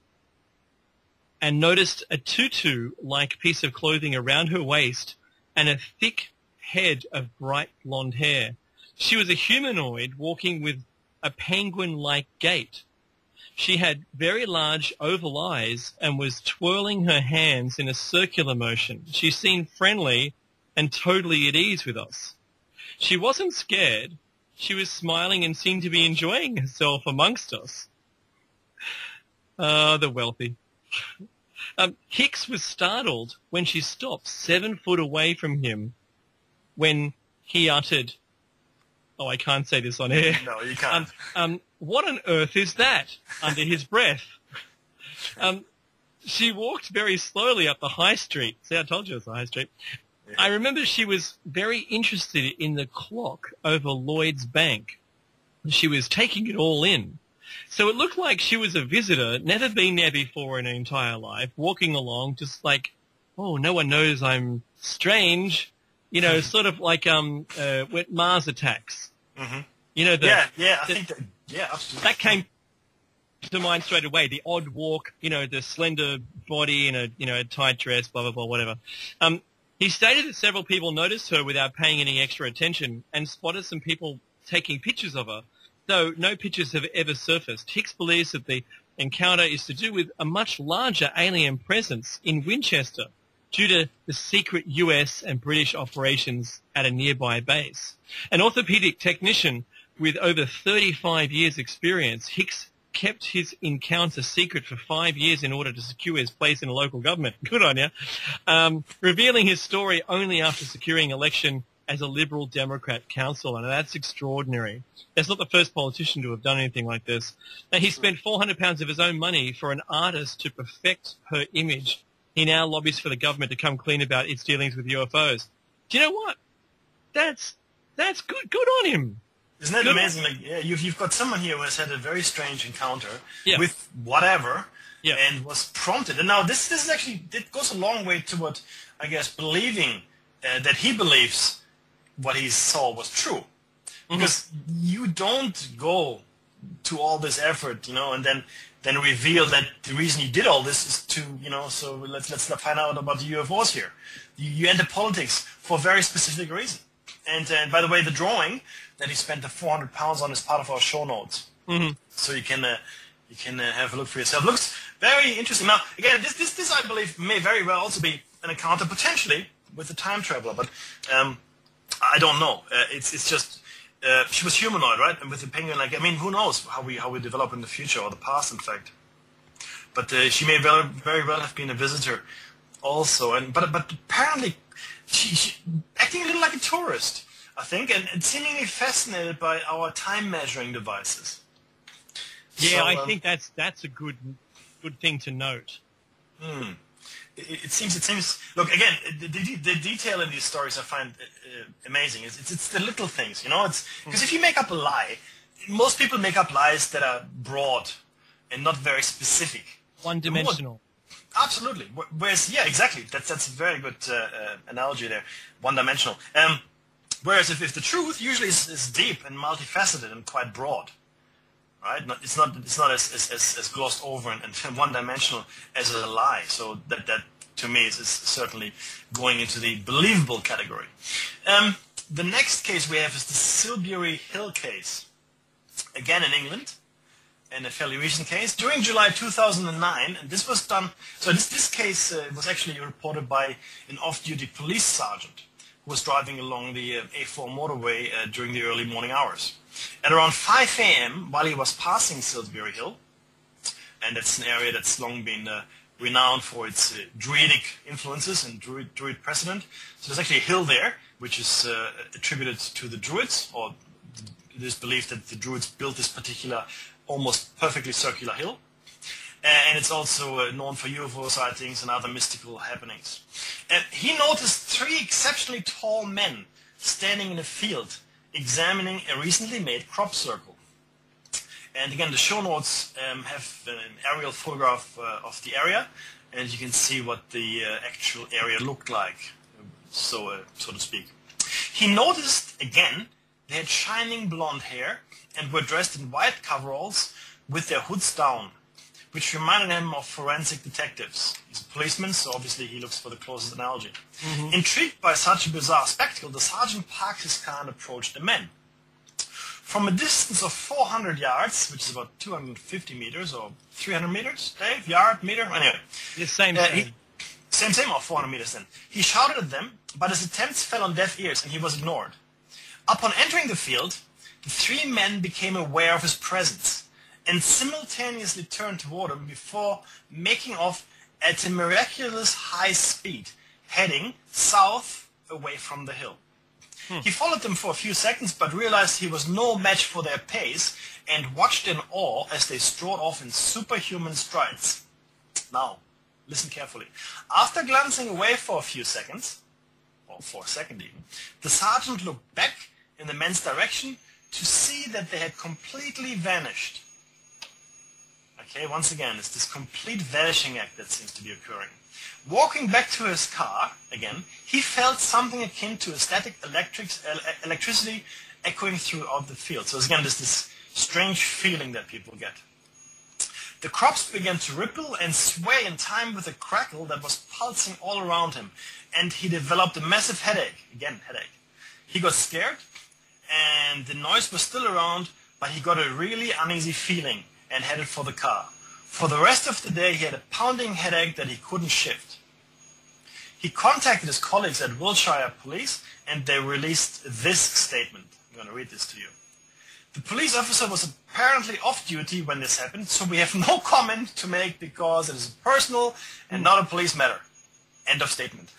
and noticed a tutu-like piece of clothing around her waist and a thick head of bright blonde hair. She was a humanoid walking with a penguin-like gait. She had very large oval eyes and was twirling her hands in a circular motion. She seemed friendly and totally at ease with us. She wasn't scared. She was smiling and seemed to be enjoying herself amongst us. Ah, the wealthy. Um, Hicks was startled when she stopped seven foot away from him when he uttered, oh, I can't say this on air. no, you can't. Um, um, what on earth is that? Under his breath. Um, she walked very slowly up the high street. See, I told you it was the high street. I remember she was very interested in the clock over Lloyd's Bank. She was taking it all in. So it looked like she was a visitor, never been there before in her entire life, walking along just like, oh, no one knows I'm strange. You know, sort of like um, uh, when Mars attacks. Mhm. You know, the, yeah, yeah, I the- think that, yeah, absolutely. that came to mind straight away. The odd walk, you know, the slender body in a you know a tight dress, blah blah blah, whatever. Um, he stated that several people noticed her without paying any extra attention and spotted some people taking pictures of her, though no pictures have ever surfaced. Hicks believes that the encounter is to do with a much larger alien presence in Winchester due to the secret US and British operations at a nearby base. An orthopedic technician with over 35 years experience, Hicks kept his encounter secret for five years in order to secure his place in local government. Good on you. Um, revealing his story only after securing election as a Liberal Democrat councillor. Now that's extraordinary. That's not the first politician to have done anything like this. Now he spent 400 pounds of his own money for an artist to perfect her image. He now lobbies for the government to come clean about its dealings with UFOs. Do you know what? That's that's good. Good on him. Isn't that amazing? Like, yeah, you've you've got someone here who has had a very strange encounter Yeah. with whatever, Yeah. and was prompted. And now this this is actually it goes a long way toward, I guess, believing uh, that he believes what he saw was true, Mm-hmm. because you don't go to all this effort, you know, and then then reveal that the reason you did all this is to, you know, so let's let's find out about the UFOs here. You, you enter politics for a very specific reason, And uh, by the way, the drawing that he spent the 400 pounds on is part of our show notes. Mm-hmm. So you can uh, you can uh, have a look for yourself. Looks very interesting. Now, again, this, this, this I believe may very well also be an encounter potentially with a time traveler, but um, I don't know. Uh, it's it's just uh, she was humanoid, right? And with the penguin, like I mean, who knows how we how we develop in the future or the past, in fact. But uh, she may very very well have been a visitor, also. And but but apparently, she, she acting a little like a tourist, I think, and, and seemingly fascinated by our time measuring devices. Yeah, So, I um, think that's that's a good good thing to note. it, it seems it seems look again the, the, the detail in these stories I find uh, uh, amazing. It's, it's it's the little things, you know. It's because if you make up a lie, most people make up lies that are broad and not very specific. One dimensional. Absolutely. Whereas, yeah, exactly. That's that's a very good uh, uh, analogy there. One dimensional. Um, whereas if, if the truth usually is, is deep and multifaceted and quite broad, right? Not, it's not it's not as as, as, as glossed over and, and one dimensional as a lie. So that that to me is, is certainly going into the believable category. Um, the next case we have is the Silbury Hill case, again in England in a fairly recent case. During July 2009, and this was done, so this, this case uh, was actually reported by an off-duty police sergeant was driving along the uh, A4 motorway uh, during the early morning hours. At around 5 a.m., while he was passing Silbury Hill, and that's an area that's long been uh, renowned for its uh, druidic influences and druid, druid precedent. So there's actually a hill there, which is uh, attributed to the Druids, or it is believed that the Druids built this particular almost perfectly circular hill. And it's also uh, known for UFO sightings and other mystical happenings. And he noticed three exceptionally tall men standing in a field examining a recently made crop circle. And again, the show notes um, have an aerial photograph uh, of the area, and you can see what the uh, actual area looked like, so uh, so to speak. He noticed again they had shining blonde hair and were dressed in white coveralls with their hoods down, which reminded him of forensic detectives. He's a policeman, so obviously he looks for the closest analogy. Intrigued by such a bizarre spectacle, the sergeant parked his car and approached the men. From a distance of 400 yards, which is about 250 meters or 300 meters, Dave? Yard, meter? Anyway. The same Uh, thing. he, same, same, or 400 meters then. He shouted at them, but his attempts fell on deaf ears and he was ignored. Upon entering the field, the three men became aware of his presence and simultaneously turned toward him before making off at a miraculous high speed, heading south away from the hill. Hmm. He followed them for a few seconds but realized he was no match for their pace and watched in awe as they strode off in superhuman strides. Now, listen carefully. After glancing away for a few seconds, or for a second even, the sergeant looked back in the men's direction to see that they had completely vanished. Okay, once again, it's this complete vanishing act that seems to be occurring. Walking back to his car, again, he felt something akin to a static electric, el- electricity echoing throughout the field. So again, there's this strange feeling that people get. The crops began to ripple and sway in time with a crackle that was pulsing all around him, and he developed a massive headache. Again, headache. He got scared, and the noise was still around, but he got a really uneasy feeling and headed for the car. For the rest of the day, he had a pounding headache that he couldn't shift. He contacted his colleagues at Wiltshire Police, and they released this statement. I'm going to read this to you. The police officer was apparently off duty when this happened, so we have no comment to make because it is a personal and not a police matter. End of statement.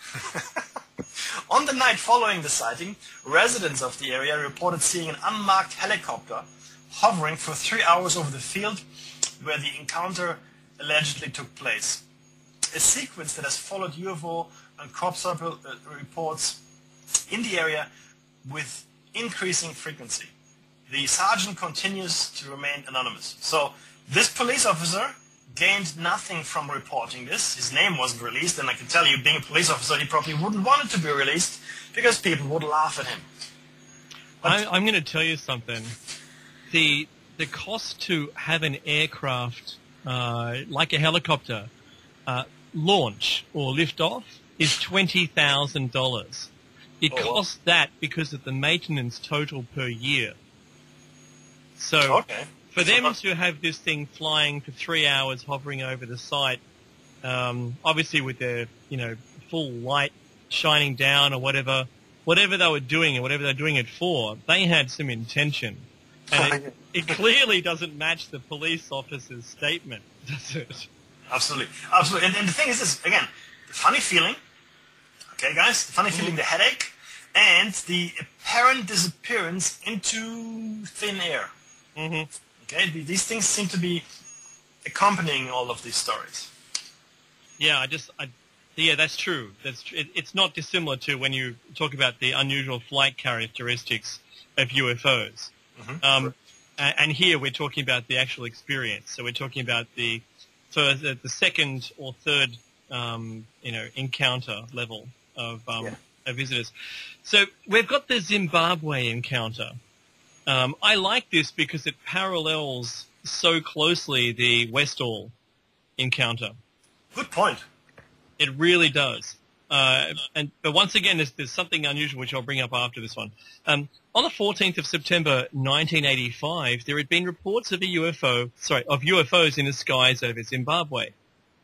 On the night following the sighting, residents of the area reported seeing an unmarked helicopter hovering for three hours over the field where the encounter allegedly took place. A sequence that has followed UFO and crop circle uh, reports in the area with increasing frequency. The sergeant continues to remain anonymous. So this police officer gained nothing from reporting this. His name wasn't released, and I can tell you, being a police officer, he probably wouldn't want it to be released because people would laugh at him. I, I'm going to tell you something. The the cost to have an aircraft uh, like a helicopter uh, launch or lift off is twenty thousand dollars. It Oh, wow. costs that because of the maintenance total per year. So Okay. for them Uh-huh. to have this thing flying for three hours, hovering over the site, um, obviously with their you know full light shining down or whatever, whatever they were doing and whatever they're doing it for, they had some intention, and it, it clearly doesn't match the police officer's statement, does it? Absolutely, absolutely. And, and the thing is this again, the funny feeling. Okay, guys, the funny feeling, the headache, and the apparent disappearance into thin air. hmm Okay, these things seem to be accompanying all of these stories. Yeah, I just, I, yeah, that's true. That's tr- it, it's not dissimilar to when you talk about the unusual flight characteristics of UFOs. Mhm. Um, a- and here we're talking about the actual experience. So we're talking about the first, the, the second or third, um, you know, encounter level of, um, Yeah. of visitors. So we've got the Zimbabwe encounter. Um, I like this because it parallels so closely the Westall encounter. Good point. It really does. Uh, and but once again, there's, there's something unusual which I'll bring up after this one. Um, on the 14th of September 1985, there had been reports of a UFO, sorry, of UFOs in the skies over Zimbabwe,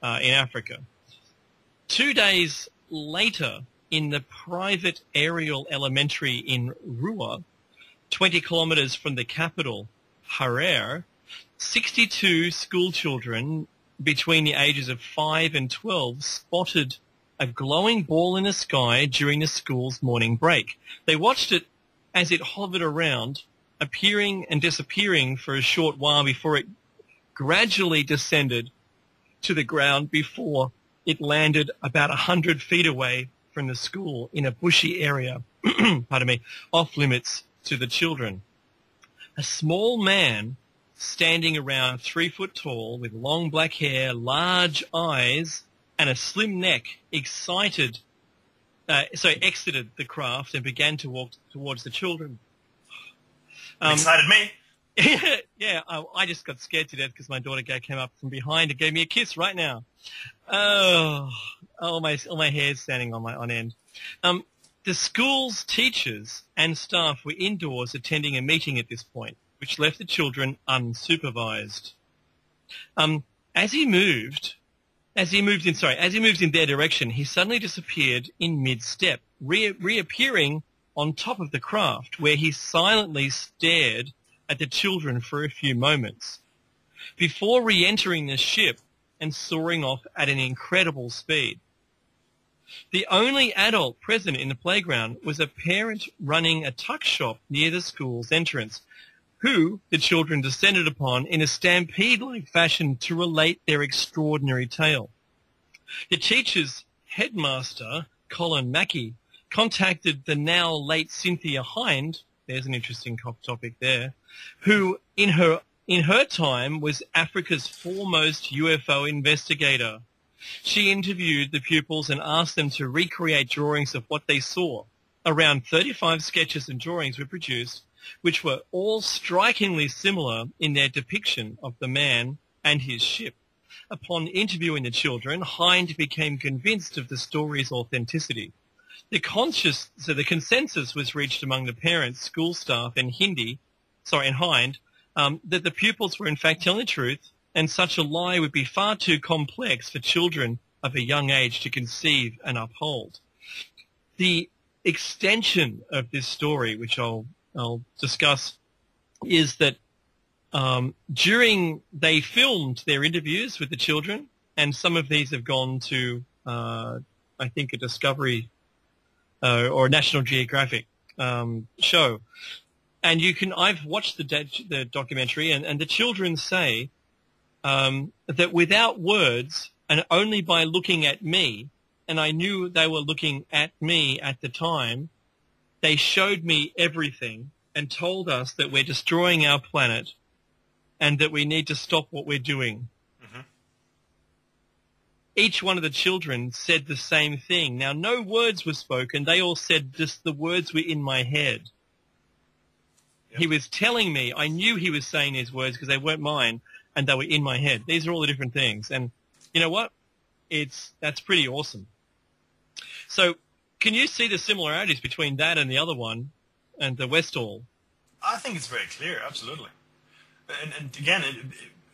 uh, in Africa. Two days later, in the private Ariel elementary in Ruwa, 20 kilometers from the capital, Harare, 62 school children between the ages of 5 and 12 spotted a glowing ball in the sky during the school's morning break. They watched it as it hovered around, appearing and disappearing for a short while before it gradually descended to the ground before it landed about a 100 feet away from the school in a bushy area, pardon me, off limits to the children. A small man standing around three foot tall with long black hair, large eyes, and a slim neck, excited, uh, so exited the craft and began to walk towards the children. Um, Excited me. yeah, I, I just got scared to death because my daughter came up from behind and gave me a kiss right now. Oh, oh my, all my hair's standing on my on end. Um, the school's teachers and staff were indoors attending a meeting at this point, which left the children unsupervised. Um, as he moved, as he moved in, sorry, as he moved in their direction, he suddenly disappeared in mid-step, re- reappearing on top of the craft, where he silently stared at the children for a few moments, before re-entering the ship and soaring off at an incredible speed. The only adult present in the playground was a parent running a tuck shop near the school's entrance, who the children descended upon in a stampede-like fashion to relate their extraordinary tale. The teacher's headmaster, Colin Mackie, contacted the now late Cynthia Hind, there's an interesting topic there, who in her in her time was Africa's foremost UFO investigator. She interviewed the pupils and asked them to recreate drawings of what they saw. Around 35 sketches and drawings were produced, which were all strikingly similar in their depiction of the man and his ship. Upon interviewing the children, Hind became convinced of the story's authenticity. The conscious, so the consensus was reached among the parents, school staff, and Hindi, sorry, and Hind, um, that the pupils were in fact telling the truth, and such a lie would be far too complex for children of a young age to conceive and uphold. The extension of this story, which I'll I'll discuss, is that um, during they filmed their interviews with the children, and some of these have gone to uh, I think a Discovery uh, or a National Geographic um, show. And you can, I've watched the, doc- the documentary and, and the children say um, that without words and only by looking at me, and I knew they were looking at me at the time, they showed me everything and told us that we're destroying our planet and that we need to stop what we're doing mm-hmm. each one of the children said the same thing. Now, no words were spoken. They all said just the words were in my head. Yep. He was telling me, I knew he was saying these words because they weren't mine and they were in my head. These are all the different things. And you know what? It's, that's pretty awesome. So can you see the similarities between that and the other one, and the Westall? I think it's very clear, absolutely. And, and again, it,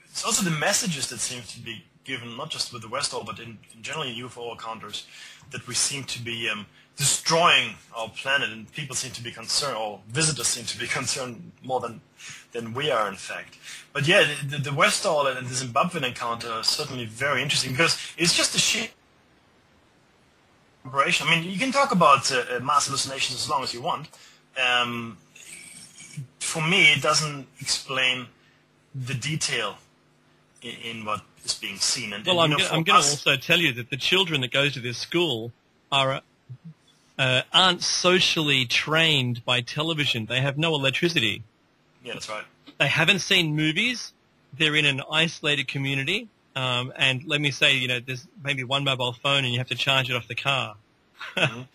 it's also the messages that seem to be given, not just with the Westall, but in, in generally UFO encounters, that we seem to be um, destroying our planet, and people seem to be concerned, or visitors seem to be concerned more than than we are, in fact. But yeah, the, the Westall and the Zimbabwean encounter are certainly very interesting because it's just a sheer operation. I mean, you can talk about uh, uh, mass hallucinations as long as you want. Um, for me, it doesn't explain the detail in, in what is being seen. And, well, and, I'm, know, go- I'm going to also tell you that the children that go to this school are uh, aren't socially trained by television. They have no electricity. Yeah, that's right. They haven't seen movies. They're in an isolated community. Um, and let me say, you know, there's maybe one mobile phone and you have to charge it off the car. Mm-hmm.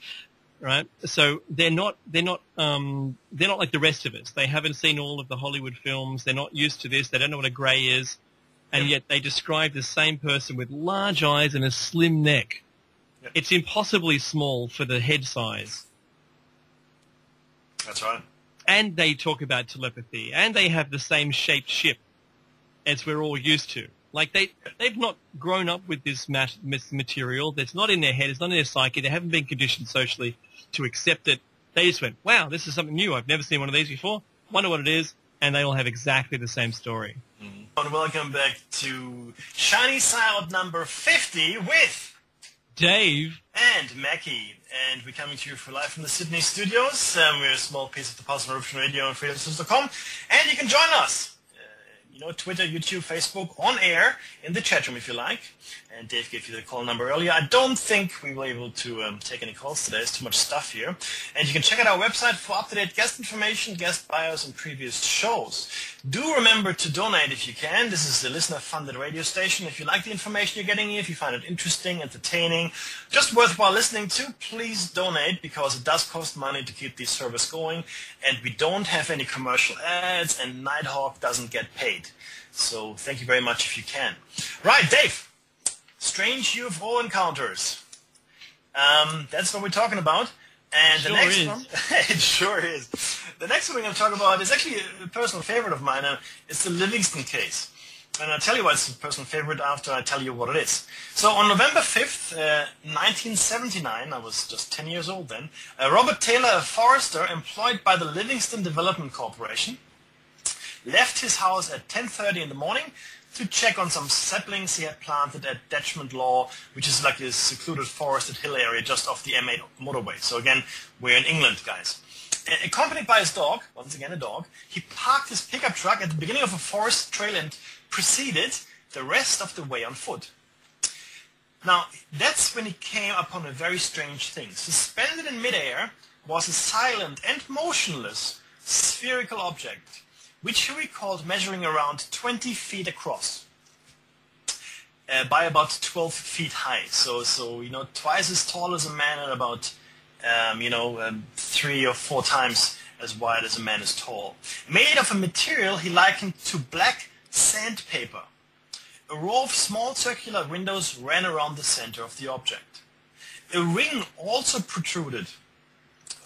right? So they're not they're not um, they're not like the rest of us. They haven't seen all of the Hollywood films. They're not used to this. They don't know what a grey is, and yet they describe the same person with large eyes and a slim neck. Yeah. It's impossibly small for the head size. That's right. And they talk about telepathy, and they have the same shaped ship as we're all used to. Like they, they've not grown up with this mat- material. That's not in their head. It's not in their psyche. They haven't been conditioned socially to accept it. They just went, wow, this is something new. I've never seen one of these before. Wonder what it is. And they all have exactly the same story. And welcome back to Shiny Side number 50 with Dave, and Mackie. And we're coming to you for live from the Sydney studios. Um, we're a small piece of the Pulse Eruption Radio and freedomsons.com. And you can join us. You know, Twitter, YouTube, Facebook, on air, in the chat room if you like. And Dave gave you the call number earlier. I don't think we were able to um, take any calls today. There's too much stuff here. And you can check out our website for up-to-date guest information, guest bios, and previous shows. Do remember to donate if you can. This is the listener-funded radio station. If you like the information you're getting here, if you find it interesting, entertaining, just worthwhile listening to, please donate because it does cost money to keep this service going. And we don't have any commercial ads, and Nighthawk doesn't get paid. So thank you very much if you can. Right, Dave. Strange UFO encounters. Um, that's what we're talking about. And the Sure next is. one, it sure is. The next one we're going to talk about is actually a personal favorite of mine. Uh, it's the Livingston case. And I'll tell you why it's a personal favorite after I tell you what it is. So on November 5th, uh, 1979, I was just 10 years old then, uh, Robert Taylor, a forester employed by the Livingston Development Corporation, left his house at 10.30 in the morning to check on some saplings he had planted at Dechmont Law, which is like a secluded forested hill area just off the M8 motorway. So again, we're in England, guys. Accompanied by his dog, once again a dog, he parked his pickup truck at the beginning of a forest trail and proceeded the rest of the way on foot. Now, that's when he came upon a very strange thing. Suspended in midair was a silent and motionless spherical object, which he recalled measuring around 20 feet across. Uh, by about 12 feet high, so so you know twice as tall as a man and about um, you know um, three or four times as wide as a man is tall. Made of a material he likened to black sandpaper. A row of small circular windows ran around the center of the object. A ring also protruded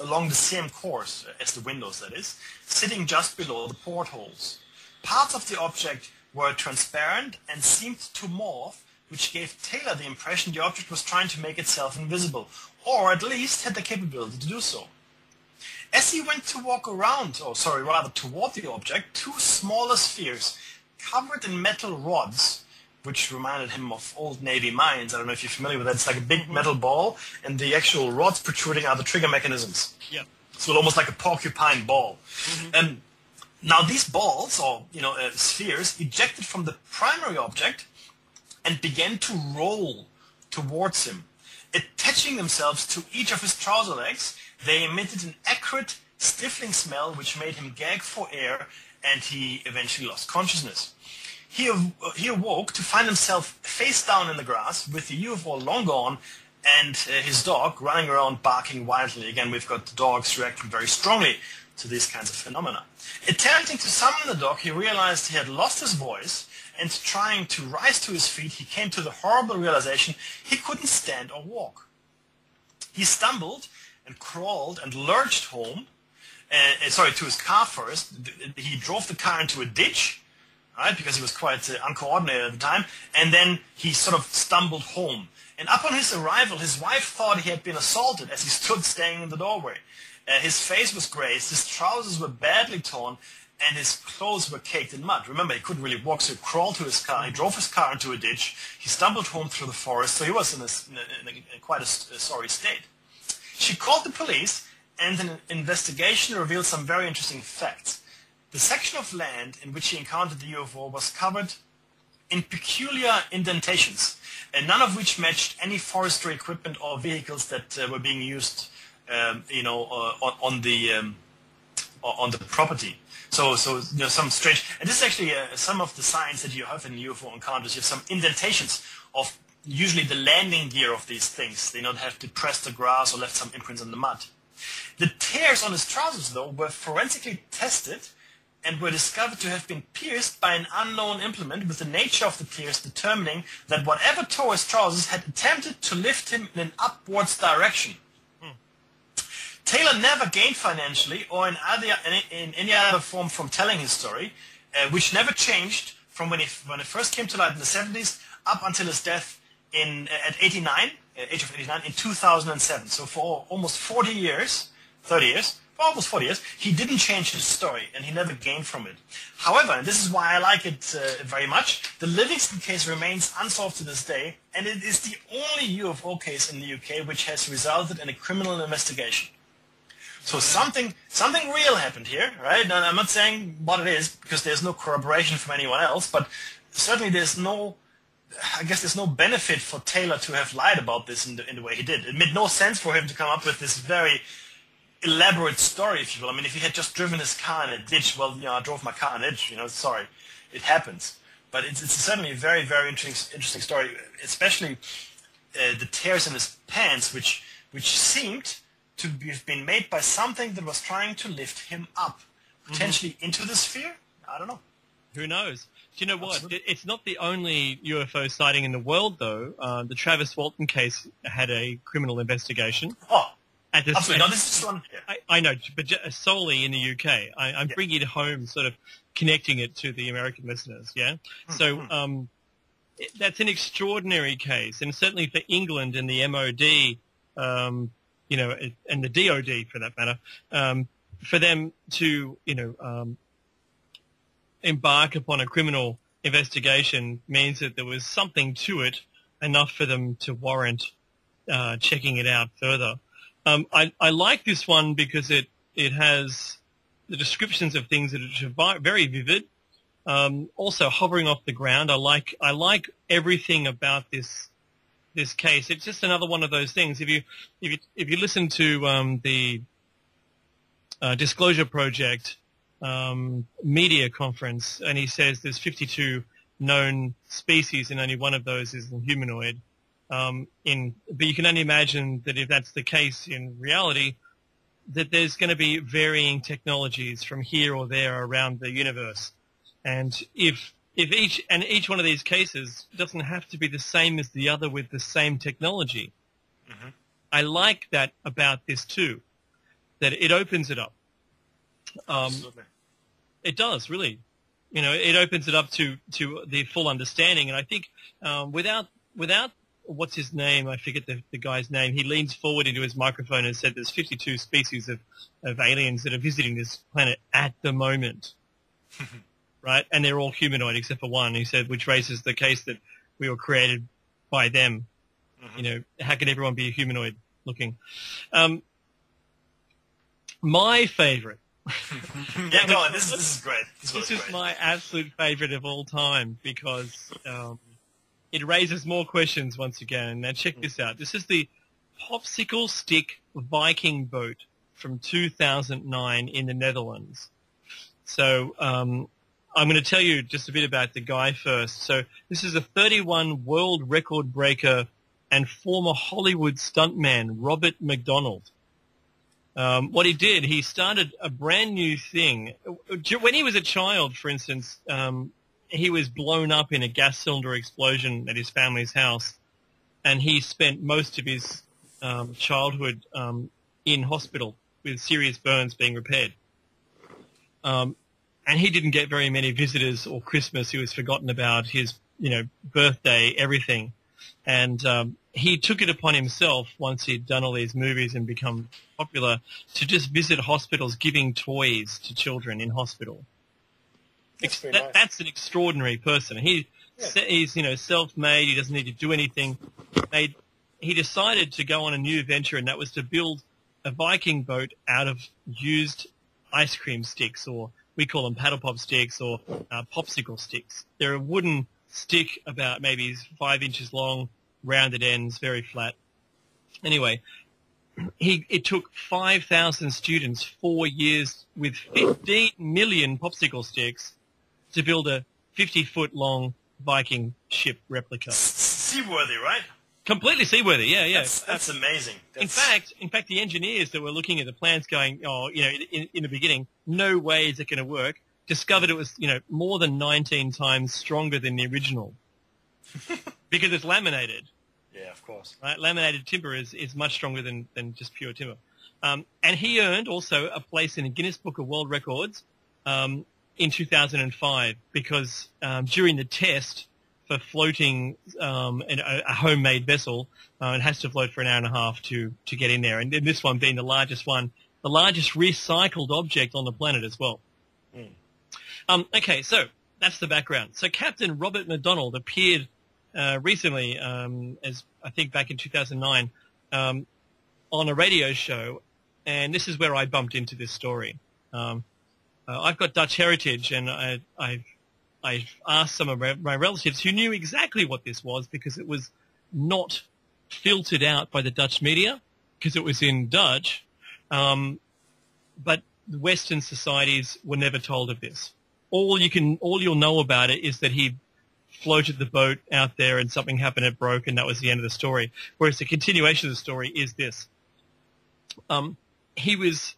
along the same course as the windows, that is, sitting just below the portholes. Parts of the object were transparent and seemed to morph, which gave Taylor the impression the object was trying to make itself invisible, or at least had the capability to do so. As he went to walk around, or sorry, rather toward the object, two smaller spheres covered in metal rods, which reminded him of old Navy mines. I don't know if you're familiar with that. It's like a big metal ball, and the actual rods protruding are the trigger mechanisms. yeah, So almost like a porcupine ball. And now these balls, or you know, uh, spheres, ejected from the primary object and began to roll towards him. Attaching themselves to each of his trouser legs, they emitted an acrid, stifling smell which made him gag for air, and he eventually lost consciousness. He, he awoke to find himself face down in the grass with the UFO long gone and uh, his dog running around barking wildly. Again, we've got the dogs reacting very strongly to these kinds of phenomena. Attempting to summon the dog, he realized he had lost his voice, and trying to rise to his feet, he came to the horrible realization he couldn't stand or walk. He stumbled and crawled and lurched home. Uh, sorry, to his car first. He drove the car into a ditch, right, because he was quite uh, uncoordinated at the time. And then he sort of stumbled home. And upon his arrival, his wife thought he had been assaulted as he stood staying in the doorway. Uh, his face was grazed, his trousers were badly torn, and his clothes were caked in mud. Remember, he couldn't really walk, so he crawled to his car. He drove his car into a ditch. He stumbled home through the forest, so he was in, a, in, a, in a, quite a sorry state. She called the police, and an investigation revealed some very interesting facts. The section of land in which he encountered the UFO was covered in peculiar indentations, and none of which matched any forestry equipment or vehicles that uh, were being used, um, you know, uh, on, on, the um, on the property. So, so you know, some strange, and this is actually uh, some of the signs that you have in UFO encounters. You have some indentations of usually the landing gear of these things. They not have depressed the grass or left some imprints in the mud. The tears on his trousers, though, were forensically tested and were discovered to have been pierced by an unknown implement, with the nature of the pierce determining that whatever tore his trousers had attempted to lift him in an upwards direction. Taylor never gained financially or in, other, in any other form from telling his story, uh, which never changed from when he, when he first came to light in the 70s up until his death in, uh, at 89, uh, age of 89, in 2007. So for almost 40 years, 30 years, for almost 40 years, he didn't change his story and he never gained from it. However, and this is why I like it uh, very much, the Livingston case remains unsolved to this day and it is the only UFO case in the UK which has resulted in a criminal investigation. So something something real happened here, right? And I'm not saying what it is because there's no corroboration from anyone else, but certainly there's no I guess there's no benefit for Taylor to have lied about this in the, in the way he did. It made no sense for him to come up with this very elaborate story, if you will. I mean, if he had just driven his car in a ditch, well, you know, I drove my car in a ditch, you know, sorry, it happens. But it's, it's certainly a very, very interesting, interesting story, especially uh, the tears in his pants, which, which seemed to have been made by something that was trying to lift him up, potentially mm-hmm. into the sphere. I don't know. Who knows? Do you know what? Absolutely. It's not the only UFO sighting in the world, though. Uh, the Travis Walton case had a criminal investigation. Oh, absolutely. No, this is one. Yeah. I, I, know, but solely in the UK. I, am yeah. bringing it home, sort of connecting it to the American listeners. Yeah. Mm-hmm. So um, that's an extraordinary case, and certainly for England and the MOD. Um, you know, and the DoD for that matter, um, for them to, you know, um, embark upon a criminal investigation means that there was something to it enough for them to warrant uh, checking it out further. Um, I, I like this one because it, it has the descriptions of things that are very vivid. Um, also hovering off the ground. I like I like everything about this this case. It's just another one of those things. If you if you if you listen to um, the uh, Disclosure Project um, media conference, and he says there's 52 known species, and only one of those is the humanoid. Um, in but you can only imagine that if that's the case in reality, that there's going to be varying technologies from here or there around the universe, and if if each and each one of these cases doesn't have to be the same as the other with the same technology. Mm-hmm. I like that about this too, that it opens it up. Um, Absolutely. It does really, you know, it opens it up to to the full understanding, and I think um, without without what's his name? I forget the, the guy's name. He leans forward into his microphone and said, "There's 52 species of, of aliens that are visiting this planet at the moment." right? And they're all humanoid except for one. He said, which raises the case that we were created by them. Mm-hmm. You know, how can everyone be humanoid looking? Um, my favorite. yeah, go on. This, this is great. This, this is great. my absolute favorite of all time because um, it raises more questions once again. Now check mm. this out. This is the popsicle stick Viking boat from 2009 in the Netherlands. So um, I'm going to tell you just a bit about the guy first. So this is a 31 world record breaker and former Hollywood stuntman, Robert McDonald. Um, what he did, he started a brand new thing. When he was a child, for instance, um, he was blown up in a gas cylinder explosion at his family's house, and he spent most of his um, childhood um, in hospital with serious burns being repaired. Um, and he didn't get very many visitors or Christmas. He was forgotten about his, you know, birthday, everything. And um, he took it upon himself once he'd done all these movies and become popular to just visit hospitals giving toys to children in hospital. That's, That- nice. that's an extraordinary person. He Yeah. he's you know self-made. He doesn't need to do anything. Made, he decided to go on a new venture, and that was to build a Viking boat out of used ice cream sticks, or we call them paddle pop sticks, or uh, popsicle sticks. They're a wooden stick about maybe five inches long, rounded ends, very flat. Anyway, he it took 5,000 students four years with 15 million popsicle sticks to build a 50 foot long Viking ship replica. Seaworthy, right? Completely seaworthy, yeah, yeah. That's, that's amazing. in fact, in fact, the engineers that were looking at the plans going, oh, you know, in, in the beginning, no way is it going to work, discovered it was, you know, more than 19 times stronger than the original. because it's laminated. yeah, of course. right? Laminated timber is, is much stronger than, than just pure timber. Um, and he earned also a place in the Guinness Book of World Records um, in 2005 because um, during the test for floating um, an, a, homemade vessel, uh, it has to float for an hour and a half to, to get in there. And then this one being the largest one, the largest recycled object on the planet as well. Mm. Um, okay, so that's the background. So Captain Robert McDonald appeared uh, recently, um, as I think back in 2009, um, on a radio show, and this is where I bumped into this story. Um, uh, I've got Dutch heritage, and I, I've I've asked some of my my relatives who knew exactly what this was because it was not filtered out by the Dutch media because it was in Dutch, um, but Western societies were never told of this. All you can, all you'll know about it is that he floated the boat out there and something happened, it broke, and that was the end of the story. Whereas the continuation of the story is this. Um, he was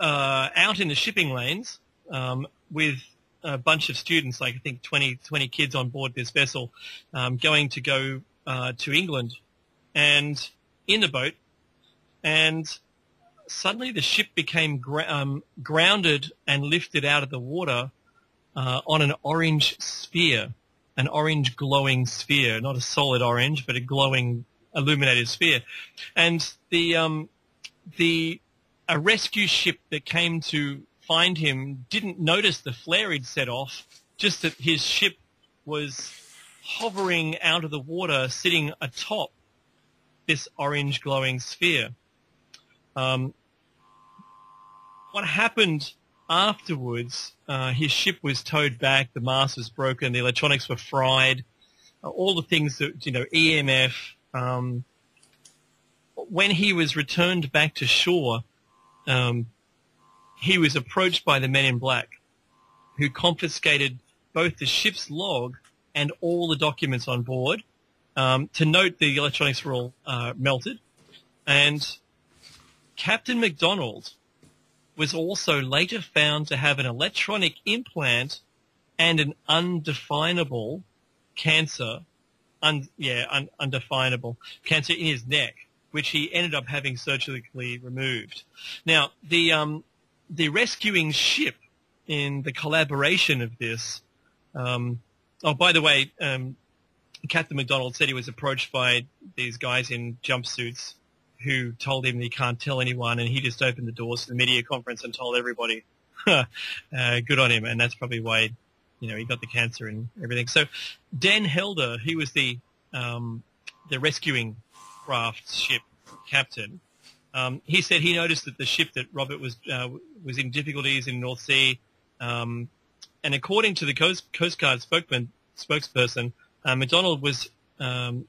uh, out in the shipping lanes um, with a bunch of students, like I think 20, 20 kids on board this vessel, um, going to go uh, to England and in the boat, and suddenly the ship became um, grounded and lifted out of the water uh, on an orange sphere, an orange glowing sphere, not a solid orange, but a glowing illuminated sphere. And the um, the a rescue ship that came to find him didn't notice the flare he'd set off, just that his ship was hovering out of the water, sitting atop this orange glowing sphere. Um, what happened afterwards, uh, his ship was towed back, the mast was broken, the electronics were fried, uh, all the things that, you know, EMF. Um, when he was returned back to shore, um, he was approached by the men in black who confiscated both the ship's log and all the documents on board. Um, to note the electronics were all uh, melted. And Captain McDonald was also later found to have an electronic implant and an undefinable cancer, un, yeah, un, undefinable cancer in his neck, which he ended up having surgically removed. Now, the um, the rescuing ship in the collaboration of this. Um, oh, by the way, um, Captain McDonald said he was approached by these guys in jumpsuits who told him he can't tell anyone, and he just opened the doors to the media conference and told everybody. uh, good on him, and that's probably why, you know, he got the cancer and everything. So, Dan Helder, he was the um, the rescuing craft ship captain. Um, he said he noticed that the ship that Robert was uh, was in difficulties in North Sea, um, and according to the Coast, Coast Guard spokesman, spokesperson, uh, McDonald was um,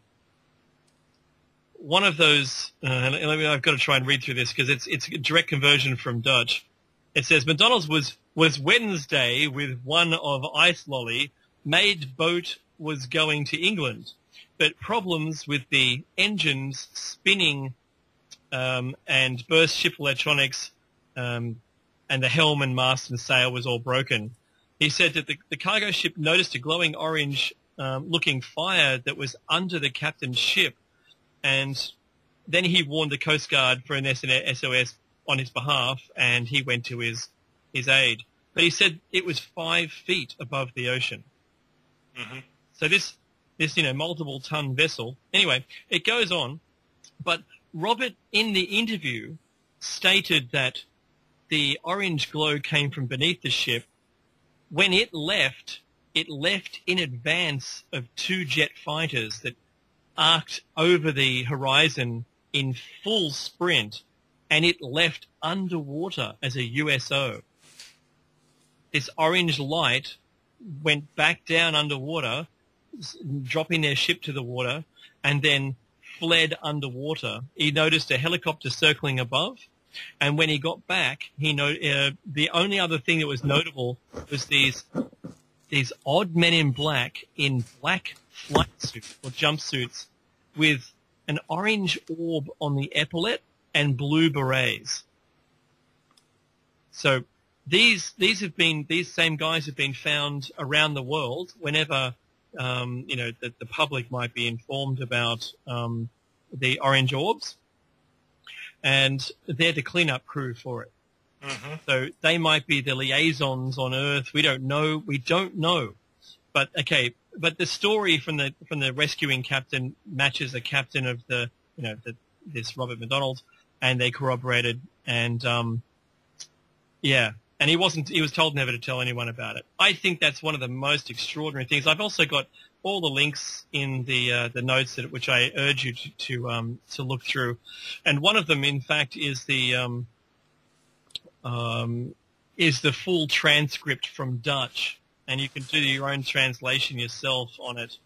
one of those. Uh, let me, I've got to try and read through this because it's it's a direct conversion from Dutch. It says McDonald's was was Wednesday with one of ice lolly made boat was going to England, but problems with the engines spinning um, and burst ship electronics um, and the helm and mast and sail was all broken. He said that the, the cargo ship noticed a glowing orange um, looking fire that was under the captain's ship and then he warned the Coast Guard for an SOS on his behalf, and he went to his his aid. But he said it was five feet above the ocean. Mhm. So this this you know multiple ton vessel. Anyway, it goes on, but Robert in the interview stated that the orange glow came from beneath the ship. When it left, it left in advance of two jet fighters that arced over the horizon in full sprint, and it left underwater as a USO. This orange light went back down underwater, dropping their ship to the water, and then fled underwater. He noticed a helicopter circling above, and when he got back, he no- uh, the only other thing that was notable was these these odd men in black in black flight suits or jumpsuits with an orange orb on the epaulet and blue berets. So these these have been these same guys have been found around the world whenever um, you know that the public might be informed about um, the orange orbs, and they're the cleanup crew for it. hmm So they might be the liaisons on Earth. We don't know. We don't know. But okay, but the story from the from the rescuing captain matches the captain of the you know the, this Robert McDonald, and they corroborated. And um, yeah, and he wasn't. He was told never to tell anyone about it. I think that's one of the most extraordinary things. I've also got all the links in the uh, the notes that which I urge you to to, um, to look through, and one of them, in fact, is the um, um, is the full transcript from Dutch, and you can do your own translation yourself on it.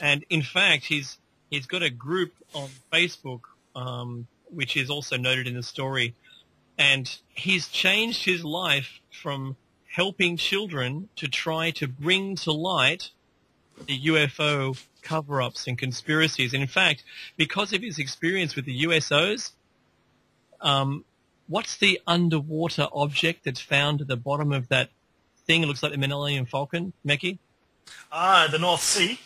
And in fact, he's he's got a group on Facebook, um, which is also noted in the story, and he's changed his life from helping children to try to bring to light the UFO cover-ups and conspiracies. And in fact, because of his experience with the USOs, um, what's the underwater object that's found at the bottom of that thing? It looks like the Millennium Falcon, Meki. Ah, the North Sea.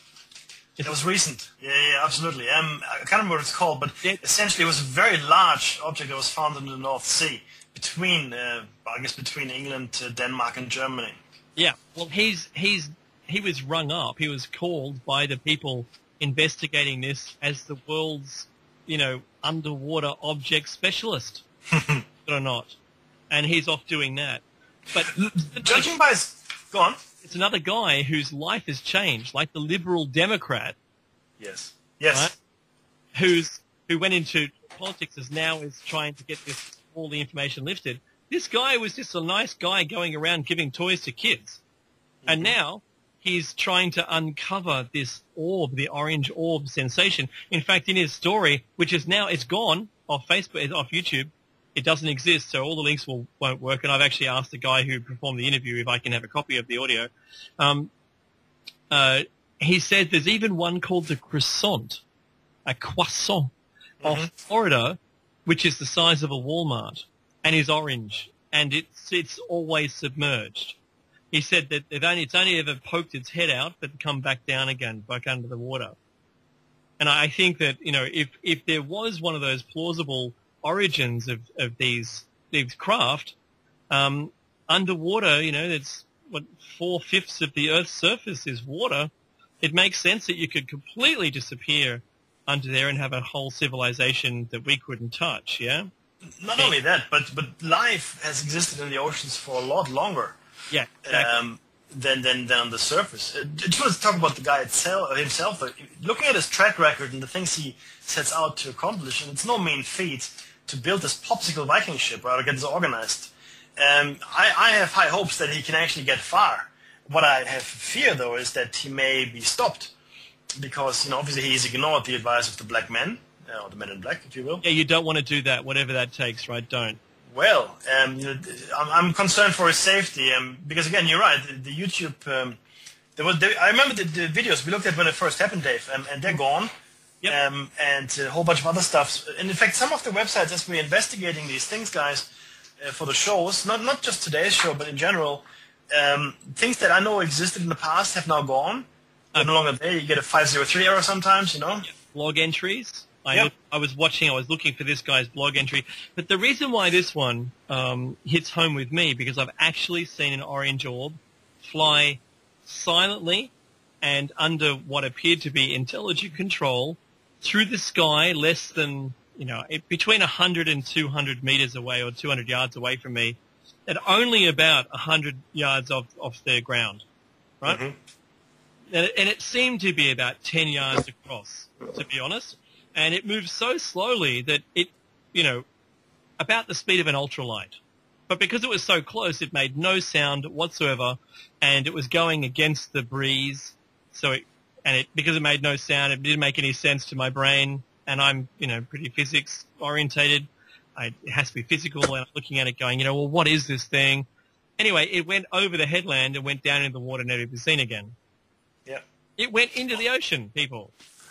It was recent. Yeah, yeah, absolutely. Um, I can't remember what it's called, but essentially it was a very large object that was found in the North Sea between, uh, I guess, between England, uh, Denmark, and Germany. Yeah. Well, he's he's he was rung up. He was called by the people investigating this as the world's you know underwater object specialist, or not, and he's off doing that. But Judging by his, go on. it's another guy whose life has changed, like the liberal Democrat Yes. Yes. Right. who's who went into politics is now is trying to get this all the information lifted. This guy was just a nice guy going around giving toys to kids, and mm-hmm. now he's trying to uncover this orb, the orange orb sensation. In fact, in his story, which is now it's gone off Facebook, off YouTube. It doesn't exist, so all the links will won't work. And I've actually asked the guy who performed the interview if I can have a copy of the audio. Um, uh, he said there's even one called the croissant, a croissant of Florida, which is the size of a Walmart and is orange, and it's it's always submerged. He said that they've only it's only ever poked its head out, but come back down again, back under the water. And I think that you know if if there was one of those plausible origins of of these these craft um, underwater, you know, it's what four fifths of the Earth's surface is water. It makes sense that you could completely disappear under there and have a whole civilization that we couldn't touch. Yeah. Not only that, but but life has existed in the oceans for a lot longer Yeah. Exactly. um, than, than than on the surface. Uh, just want to talk about the guy itself, himself. Looking at his track record and the things he sets out to accomplish, and it's no mean feat to build this popsicle Viking ship, or get this organized. Um, I, I have high hopes that he can actually get far. What I have fear, though, is that he may be stopped because, you know, obviously he's ignored the advice of the black men, uh, or the men in black, if you will. yeah, you don't want to do that, whatever that takes, right? Don't. Well, um, you know, I'm, I'm concerned for his safety um, because again, you're right. The, the YouTube, um, there was. I remember the, the videos we looked at when it first happened, Dave, um, and they're gone. Yep. Um, and a whole bunch of other stuff. And in fact, some of the websites, as we're investigating these things, guys, uh, for the shows, not not just today's show, but in general, um, things that I know existed in the past have now gone. They're no longer there. You get a 503 error sometimes, you know. Log entries. I, Yep. I was watching, I was looking for this guy's blog entry. But the reason why this one um, hits home with me, because I've actually seen an orange orb fly silently and under what appeared to be intelligent control through the sky less than, you know, it, between 100 and 200 meters away or 200 yards away from me at only about 100 yards off, off the ground, right? Mhm. And it, and it seemed to be about 10 yards across, to be honest. And it moved so slowly that it, you know, about the speed of an ultralight. But because it was so close, it made no sound whatsoever, and it was going against the breeze. So it, and it, because it made no sound, it didn't make any sense to my brain, and I'm, you know, pretty physics orientated. I, it has to be physical, and I'm looking at it going, you know, well, what is this thing? Anyway, it went over the headland and went down into the water, never to be seen again. Yeah. It went into the ocean, people.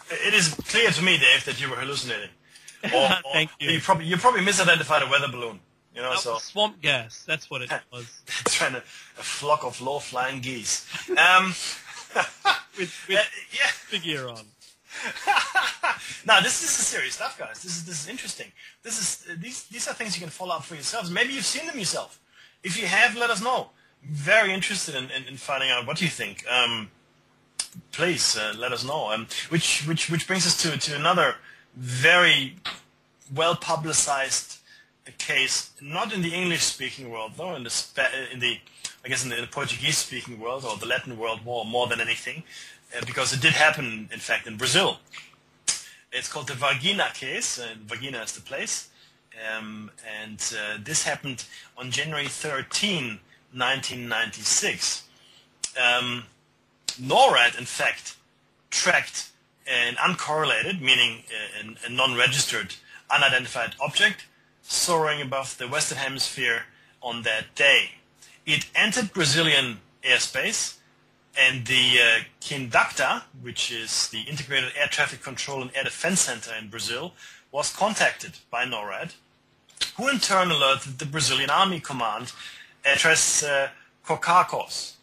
It is clear to me, Dave, that you were hallucinating. Or, or Thank you. probably you probably misidentified a weather balloon. You know, That so swamp gas. That's what it was. trying to a flock of low flying geese. Um, With, uh, yeah. the gear on. Now this, this is serious stuff, guys. This is this is interesting. This is uh, these these are things you can follow up for yourselves. Maybe you've seen them yourself. If you have, let us know. Very interested in, in, in finding out what you think. Um, please uh, let us know. Um, which which which brings us to to another very well publicized case, not in the English speaking world, though, in the in the I guess in the, the Portuguese speaking world or the Latin world more more than anything, uh, because it did happen, in fact, in Brazil. It's called the Varginha case. Uh, Varginha is the place. Um, and uh, this happened on January 13, 1996. Um, NORAD, in fact, tracked an uncorrelated, meaning uh, an- a non-registered, unidentified object soaring above the Western Hemisphere on that day. It entered Brazilian airspace and the uh, which is the Integrated Air Traffic Control and Air Defense Center in Brazil, was contacted by NORAD, who in turn alerted the Brazilian Army Command address uh, Cocacos.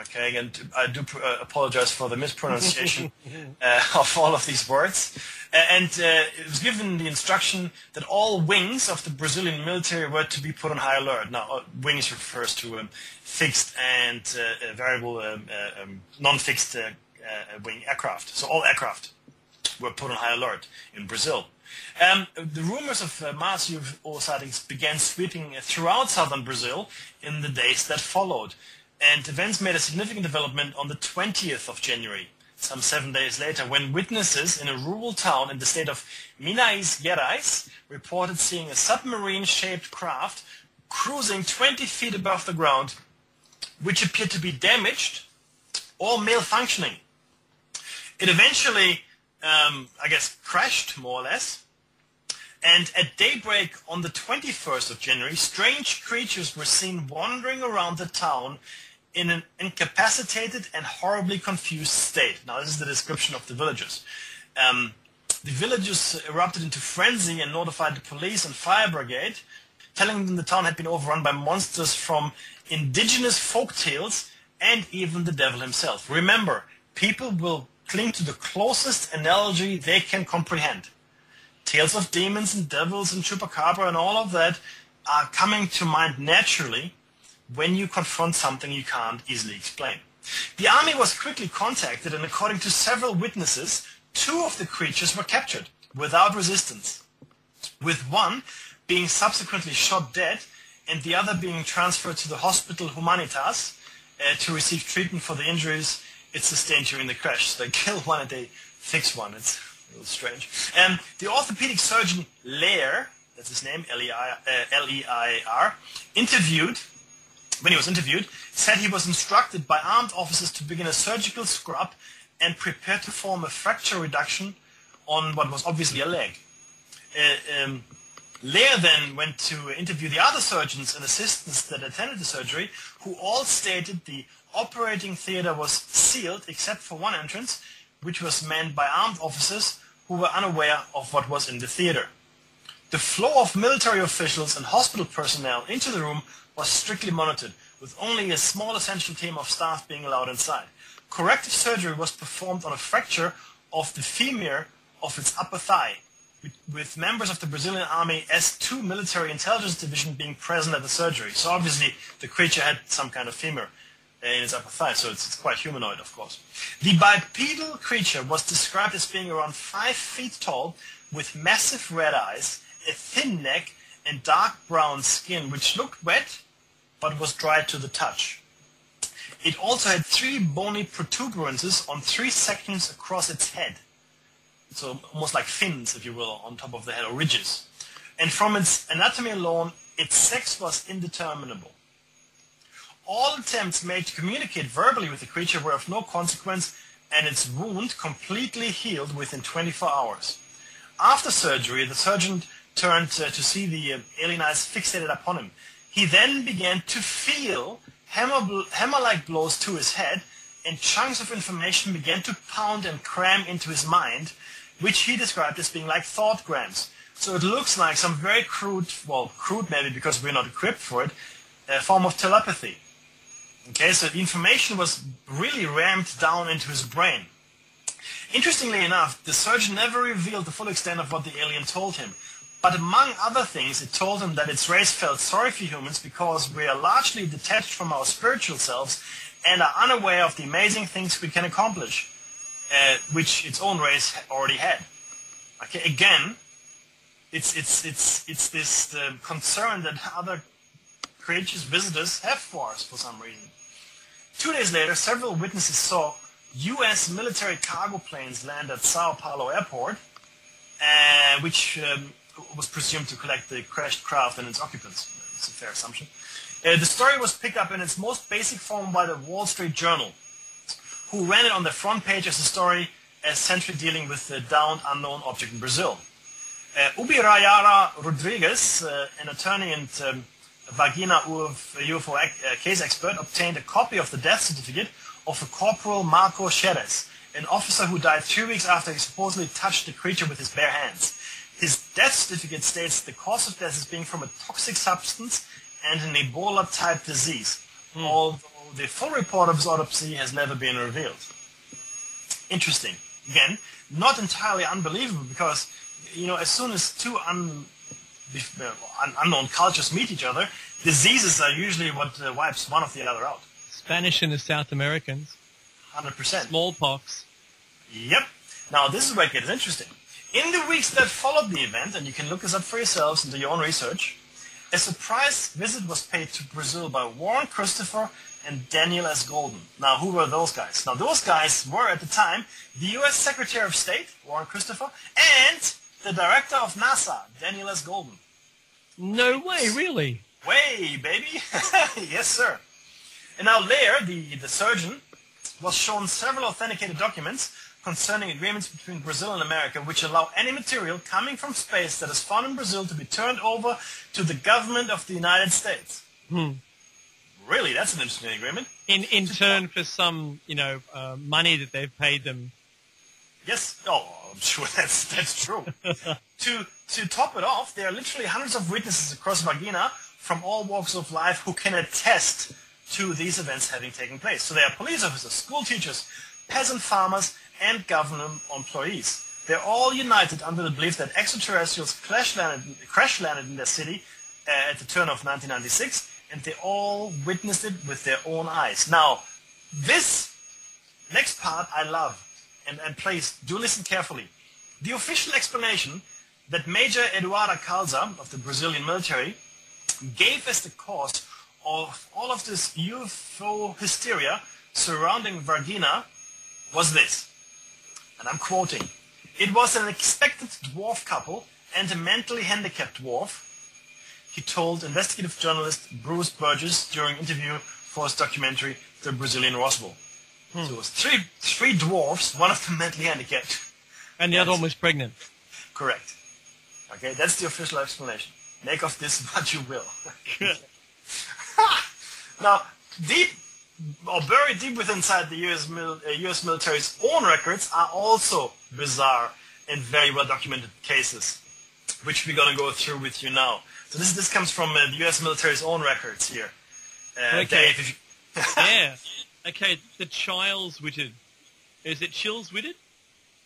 Okay, and I do uh, apologize for the mispronunciation uh, of all of these words. And uh, it was given the instruction that all wings of the Brazilian military were to be put on high alert. Now, uh, wings refers to um, fixed and uh, uh, variable, um, uh, um, non-fixed uh, uh, wing aircraft. So all aircraft were put on high alert in Brazil. Um, the rumors of uh, mass UFO sightings began sweeping throughout southern Brazil in the days that followed. And events made a significant development on the 20th of January, some seven days later, when witnesses in a rural town in the state of Minas Gerais reported seeing a submarine-shaped craft cruising 20 feet above the ground, which appeared to be damaged or malfunctioning. It eventually, um, I guess, crashed more or less. And at daybreak on the 21st of January, strange creatures were seen wandering around the town in an incapacitated and horribly confused state. Now, this is the description of the villagers. Um, the villagers erupted into frenzy and notified the police and fire brigade, telling them the town had been overrun by monsters from indigenous folk tales and even the devil himself. Remember, people will cling to the closest analogy they can comprehend. Tales of demons and devils and chupacabra and all of that are coming to mind naturally when you confront something you can't easily explain. The army was quickly contacted and according to several witnesses, two of the creatures were captured without resistance, with one being subsequently shot dead and the other being transferred to the hospital Humanitas uh, to receive treatment for the injuries it sustained during the crash. So they kill one and they fix one. It's a little strange. Um, the orthopedic surgeon Leir, that's his name, uh, L-E-I-R, interviewed when he was interviewed, said he was instructed by armed officers to begin a surgical scrub and prepare to form a fracture reduction on what was obviously a leg. Uh, um, Leir then went to interview the other surgeons and assistants that attended the surgery, who all stated the operating theater was sealed except for one entrance, which was manned by armed officers who were unaware of what was in the theater. The flow of military officials and hospital personnel into the room was strictly monitored, with only a small essential team of staff being allowed inside. Corrective surgery was performed on a fracture of the femur of its upper thigh, with, members of the Brazilian Army S2 military intelligence division being present at the surgery. So obviously the creature had some kind of femur uh, in its upper thigh, so it's, it's quite humanoid, of course. The bipedal creature was described as being around five feet tall, with massive red eyes, a thin neck, and dark brown skin, which looked wet, but was dry to the touch. It also had three bony protuberances on three sections across its head. So almost like fins, if you will, on top of the head, or ridges. And from its anatomy alone, its sex was indeterminable. All attempts made to communicate verbally with the creature were of no consequence, and its wound completely healed within 24 hours. After surgery, the surgeon turned to see the uh, alien eyes fixated upon him. He then began to feel hammer, hammer-like blows to his head, and chunks of information began to pound and cram into his mind, which he described as being like thought grams. So it looks like some very crude, well, crude maybe because we're not equipped for it, a form of telepathy. Okay, so the information was really rammed down into his brain. Interestingly enough, the surgeon never revealed the full extent of what the alien told him. But among other things, it told him that its race felt sorry for humans because we are largely detached from our spiritual selves and are unaware of the amazing things we can accomplish, uh, which its own race already had. Okay, again, it's it's it's it's this uh, concern that other creatures, visitors, have for us for some reason. Two days later, several witnesses saw U.S. military cargo planes land at Sao Paulo airport, uh, which um, was presumed to collect the crashed craft and its occupants. It's a fair assumption. Uh, the story was picked up in its most basic form by the Wall Street Journal, who ran it on the front page as a story essentially dealing with the downed unknown object in Brazil. Uh, Ubirajara Rodrigues, uh, an attorney and um, Varginha UFO uh, case expert, obtained a copy of the death certificate of a Corporal Marco Chereze, an officer who died three weeks after he supposedly touched the creature with his bare hands. His death certificate states the cause of death is being from a toxic substance and an Ebola-type disease, hmm. although the full report of his autopsy has never been revealed. Interesting. Again, not entirely unbelievable because, you know, as soon as two un, unknown cultures meet each other, diseases are usually what uh, wipes one of the other out. Spanish and the South Americans. 100%. Smallpox. Yep. Now, this is where it gets interesting. In the weeks that followed the event, and you can look this up for yourselves and do your own research, a surprise visit was paid to Brazil by Warren Christopher and Daniel S. Goldin. Now, who were those guys? Now, those guys were at the time the U.S. Secretary of State, Warren Christopher, and the director of NASA, Daniel S. Goldin. No way, really? Way, baby. yes, sir. And now Lair, the, the surgeon, was shown several authenticated documents concerning agreements between Brazil and America which allow any material coming from space that is found in Brazil to be turned over to the government of the United States. Hmm. Really, that's an interesting agreement. In in turn for some, you know, uh, money that they've paid them. Yes. Oh, I'm sure that's that's true. to to top it off, there are literally hundreds of witnesses across Varginha from all walks of life who can attest to these events having taken place. So there are police officers, school teachers, peasant farmers, and government employees. They're all united under the belief that extraterrestrials crash landed, crash landed in their city uh, at the turn of 1996, and they all witnessed it with their own eyes. Now, this next part I love, and, and please do listen carefully. The official explanation that Major Eduardo Calza of the Brazilian military gave as the cause of all of this UFO hysteria surrounding Varginha was this and I'm quoting, it was an expected dwarf couple and a mentally handicapped dwarf, he told investigative journalist Bruce Burgess during interview for his documentary, The Brazilian Roswell. Hmm. So it was three, three dwarfs, one of them mentally handicapped. And the other one was pregnant. Correct. Okay, that's the official explanation. Make of this what you will. now, deep or buried deep within inside the US, mil, uh, US military's own records are also bizarre and very well documented cases, which we're going to go through with you now. So this this comes from uh, the US military's own records here. Uh, okay. Dave, yeah. Okay, the Childs Whitted. Is it Chills Whitted?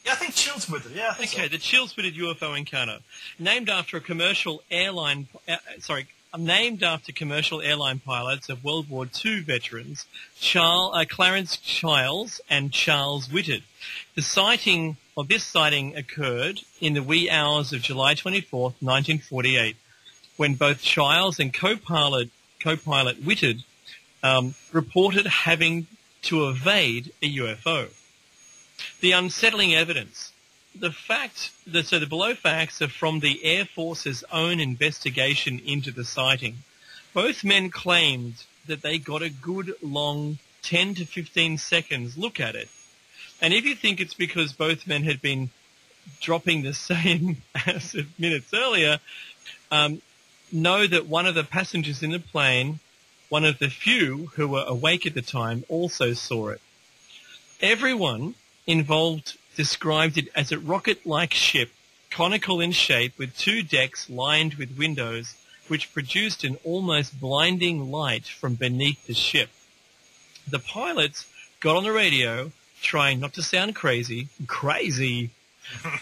Yeah, I think Chills with it. Yeah, Okay, so. the chill-spitted UFO encounter, named after a commercial airline, uh, sorry, named after commercial airline pilots of World War II veterans, Charles, uh, Clarence Childs and Charles Whitted. The sighting of this sighting occurred in the wee hours of July 24th, 1948, when both Childs and co-pilot co-pilot Whitted um, reported having to evade a UFO. The unsettling evidence the fact that so the below facts are from the Air Force's own investigation into the sighting. Both men claimed that they got a good long 10 to 15 seconds look at it. And if you think it's because both men had been dropping the same as minutes earlier, um, know that one of the passengers in the plane, one of the few who were awake at the time, also saw it. Everyone involved described it as a rocket-like ship, conical in shape with two decks lined with windows, which produced an almost blinding light from beneath the ship. The pilots got on the radio, trying not to sound crazy, crazy,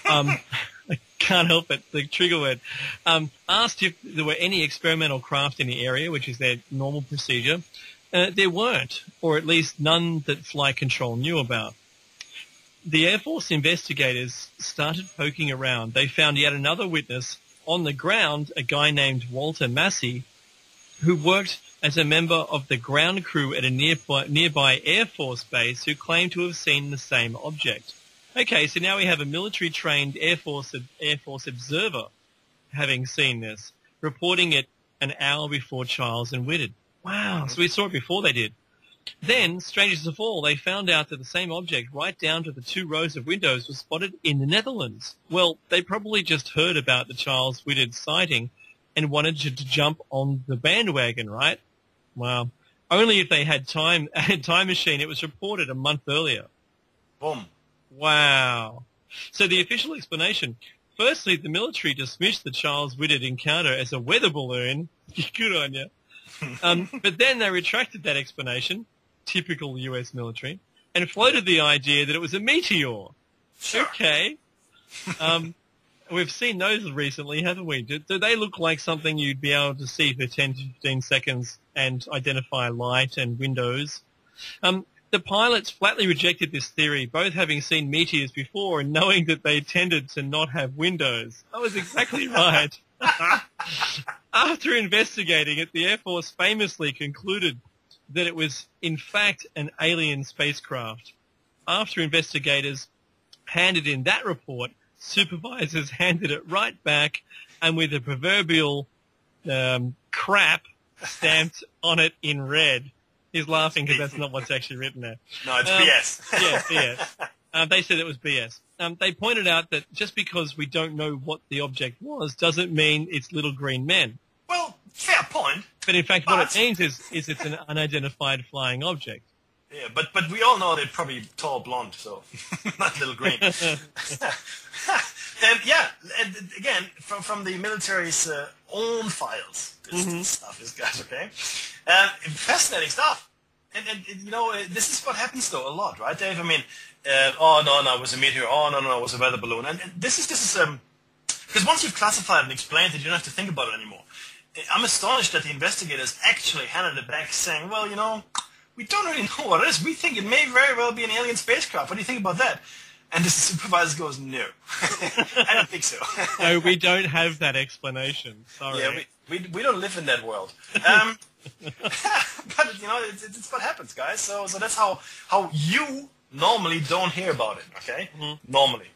um, I can't help it, the trigger word, um, asked if there were any experimental craft in the area, which is their normal procedure. Uh, there weren't, or at least none that flight control knew about the Air Force investigators started poking around. They found yet another witness on the ground, a guy named Walter Massey, who worked as a member of the ground crew at a nearby, nearby Air Force base who claimed to have seen the same object. Okay, so now we have a military-trained Air Force Air Force observer having seen this, reporting it an hour before Charles and Whitted. Wow, so we saw it before they did. Then, strangest of all, they found out that the same object, right down to the two rows of windows, was spotted in the Netherlands. Well, they probably just heard about the Charles Whitted sighting and wanted to, to jump on the bandwagon, right? Well, only if they had time, a time machine. It was reported a month earlier. Boom. Wow. So the official explanation. Firstly, the military dismissed the Charles Whitted encounter as a weather balloon. Good on you. Um, but then they retracted that explanation typical US military, and floated the idea that it was a meteor. Sure. Okay. Um, we've seen those recently, haven't we? Do, do, they look like something you'd be able to see for 10 to 15 seconds and identify light and windows? Um, the pilots flatly rejected this theory, both having seen meteors before and knowing that they tended to not have windows. That was exactly right. After investigating it, the Air Force famously concluded that it was in fact an alien spacecraft. After investigators handed in that report, supervisors handed it right back and with a proverbial um, crap stamped on it in red. He's laughing because that's not what's actually written there. No, it's Um, BS. Yeah, BS. Um, they said it was BS. Um, they pointed out that just because we don't know what the object was doesn't mean it's little green men. Well, fair point. But in fact, what it means is, is it's an unidentified flying object. Yeah, but but we all know they're probably tall blonde, so not little green. and yeah, and again, from from the military's uh, own files, this, this stuff is got okay. Um, fascinating stuff. And, and, and, you know, uh, this is what happens though a lot, right, Dave? I mean, uh, oh no, no, it was a meteor. Oh no, no, it was a weather balloon. And, and this is this is um, because once you've classified and explained it, you don't have to think about it anymore. I'm astonished that the investigators actually handed it back saying, well, you know, we don't really know what it is. We think it may very well be an alien spacecraft. What do you think about that? And the supervisor goes, no. I don't think so. No, we don't have that explanation. Sorry. yeah, we, we, we don't live in that world. Um, but, you know, it's, it's what happens, guys. So, so that's how, how you normally don't hear about it, okay? Normally.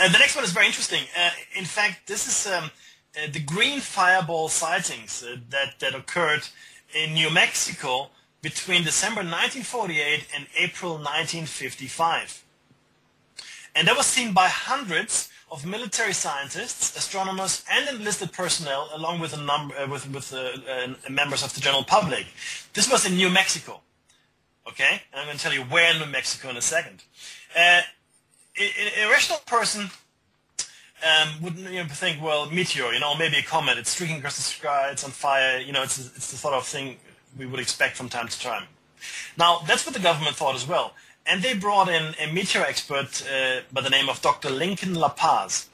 And the next one is very interesting. Uh, in fact, this is um, uh, the green fireball sightings uh, that, that occurred in New Mexico between December 1948 and April 1955. And that was seen by hundreds of military scientists, astronomers, and enlisted personnel, along with a number uh, with with uh, uh, members of the general public. This was in New Mexico. Okay, and I'm going to tell you where in New Mexico in a second. Uh, a, a rational person um, would you know, think, well, meteor, you know, maybe a comet. It's streaking across the sky. It's on fire. You know, it's it's the sort of thing we would expect from time to time. Now, that's what the government thought as well. and they brought in a meteor expert uh, by the name of Dr. Lincoln La Paz.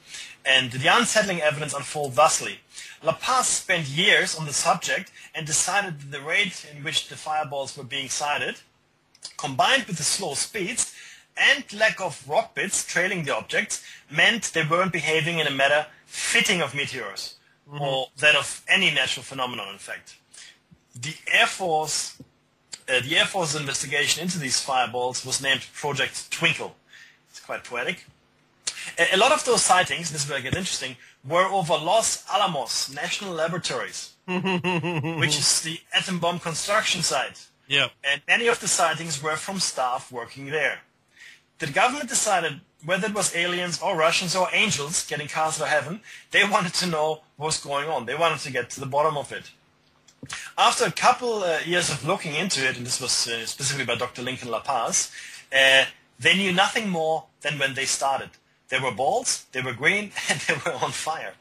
And the unsettling evidence unfolded thusly. La Paz spent years on the subject and decided that the rate in which the fireballs were being sighted, combined with the slow speeds and lack of rock bits trailing the objects, meant they weren't behaving in a manner fitting of meteors, or that of any natural phenomenon, in fact. The Air Force uh, the Air Force's investigation into these fireballs was named Project Twinkle. It's quite poetic. A, a lot of those sightings, this is where it gets interesting, were over Los Alamos National Laboratories, which is the atom bomb construction site. Yeah. And many of the sightings were from staff working there. The government decided whether it was aliens or Russians or angels getting cast to heaven, they wanted to know what was going on. They wanted to get to the bottom of it. After a couple uh, years of looking into it, and this was uh, specifically by Dr. Lincoln La Paz, uh, they knew nothing more than when they started. They were balls, they were green, and they were on fire.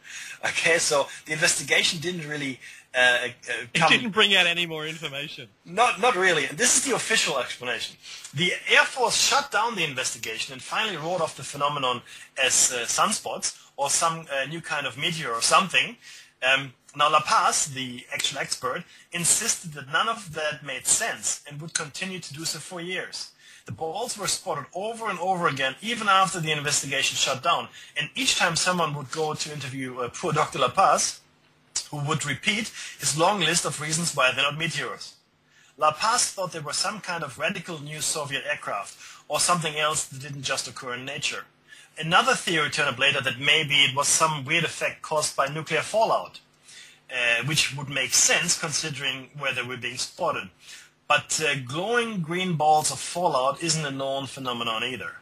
Okay, so the investigation didn't really uh, uh, It didn't bring out any more information. Not, not really. And this is the official explanation. The Air Force shut down the investigation and finally wrote off the phenomenon as uh, sunspots or some uh, new kind of meteor or something. Um, now La Paz, the actual expert, insisted that none of that made sense and would continue to do so for years. The balls were spotted over and over again, even after the investigation shut down. And each time someone would go to interview uh, poor Dr. La Paz, who would repeat his long list of reasons why they're not meteors. La Paz thought they were some kind of radical new Soviet aircraft or something else that didn't just occur in nature. Another theory turned up later that maybe it was some weird effect caused by nuclear fallout, uh, which would make sense considering where they were being spotted. But uh, glowing green balls of fallout isn't a known phenomenon either.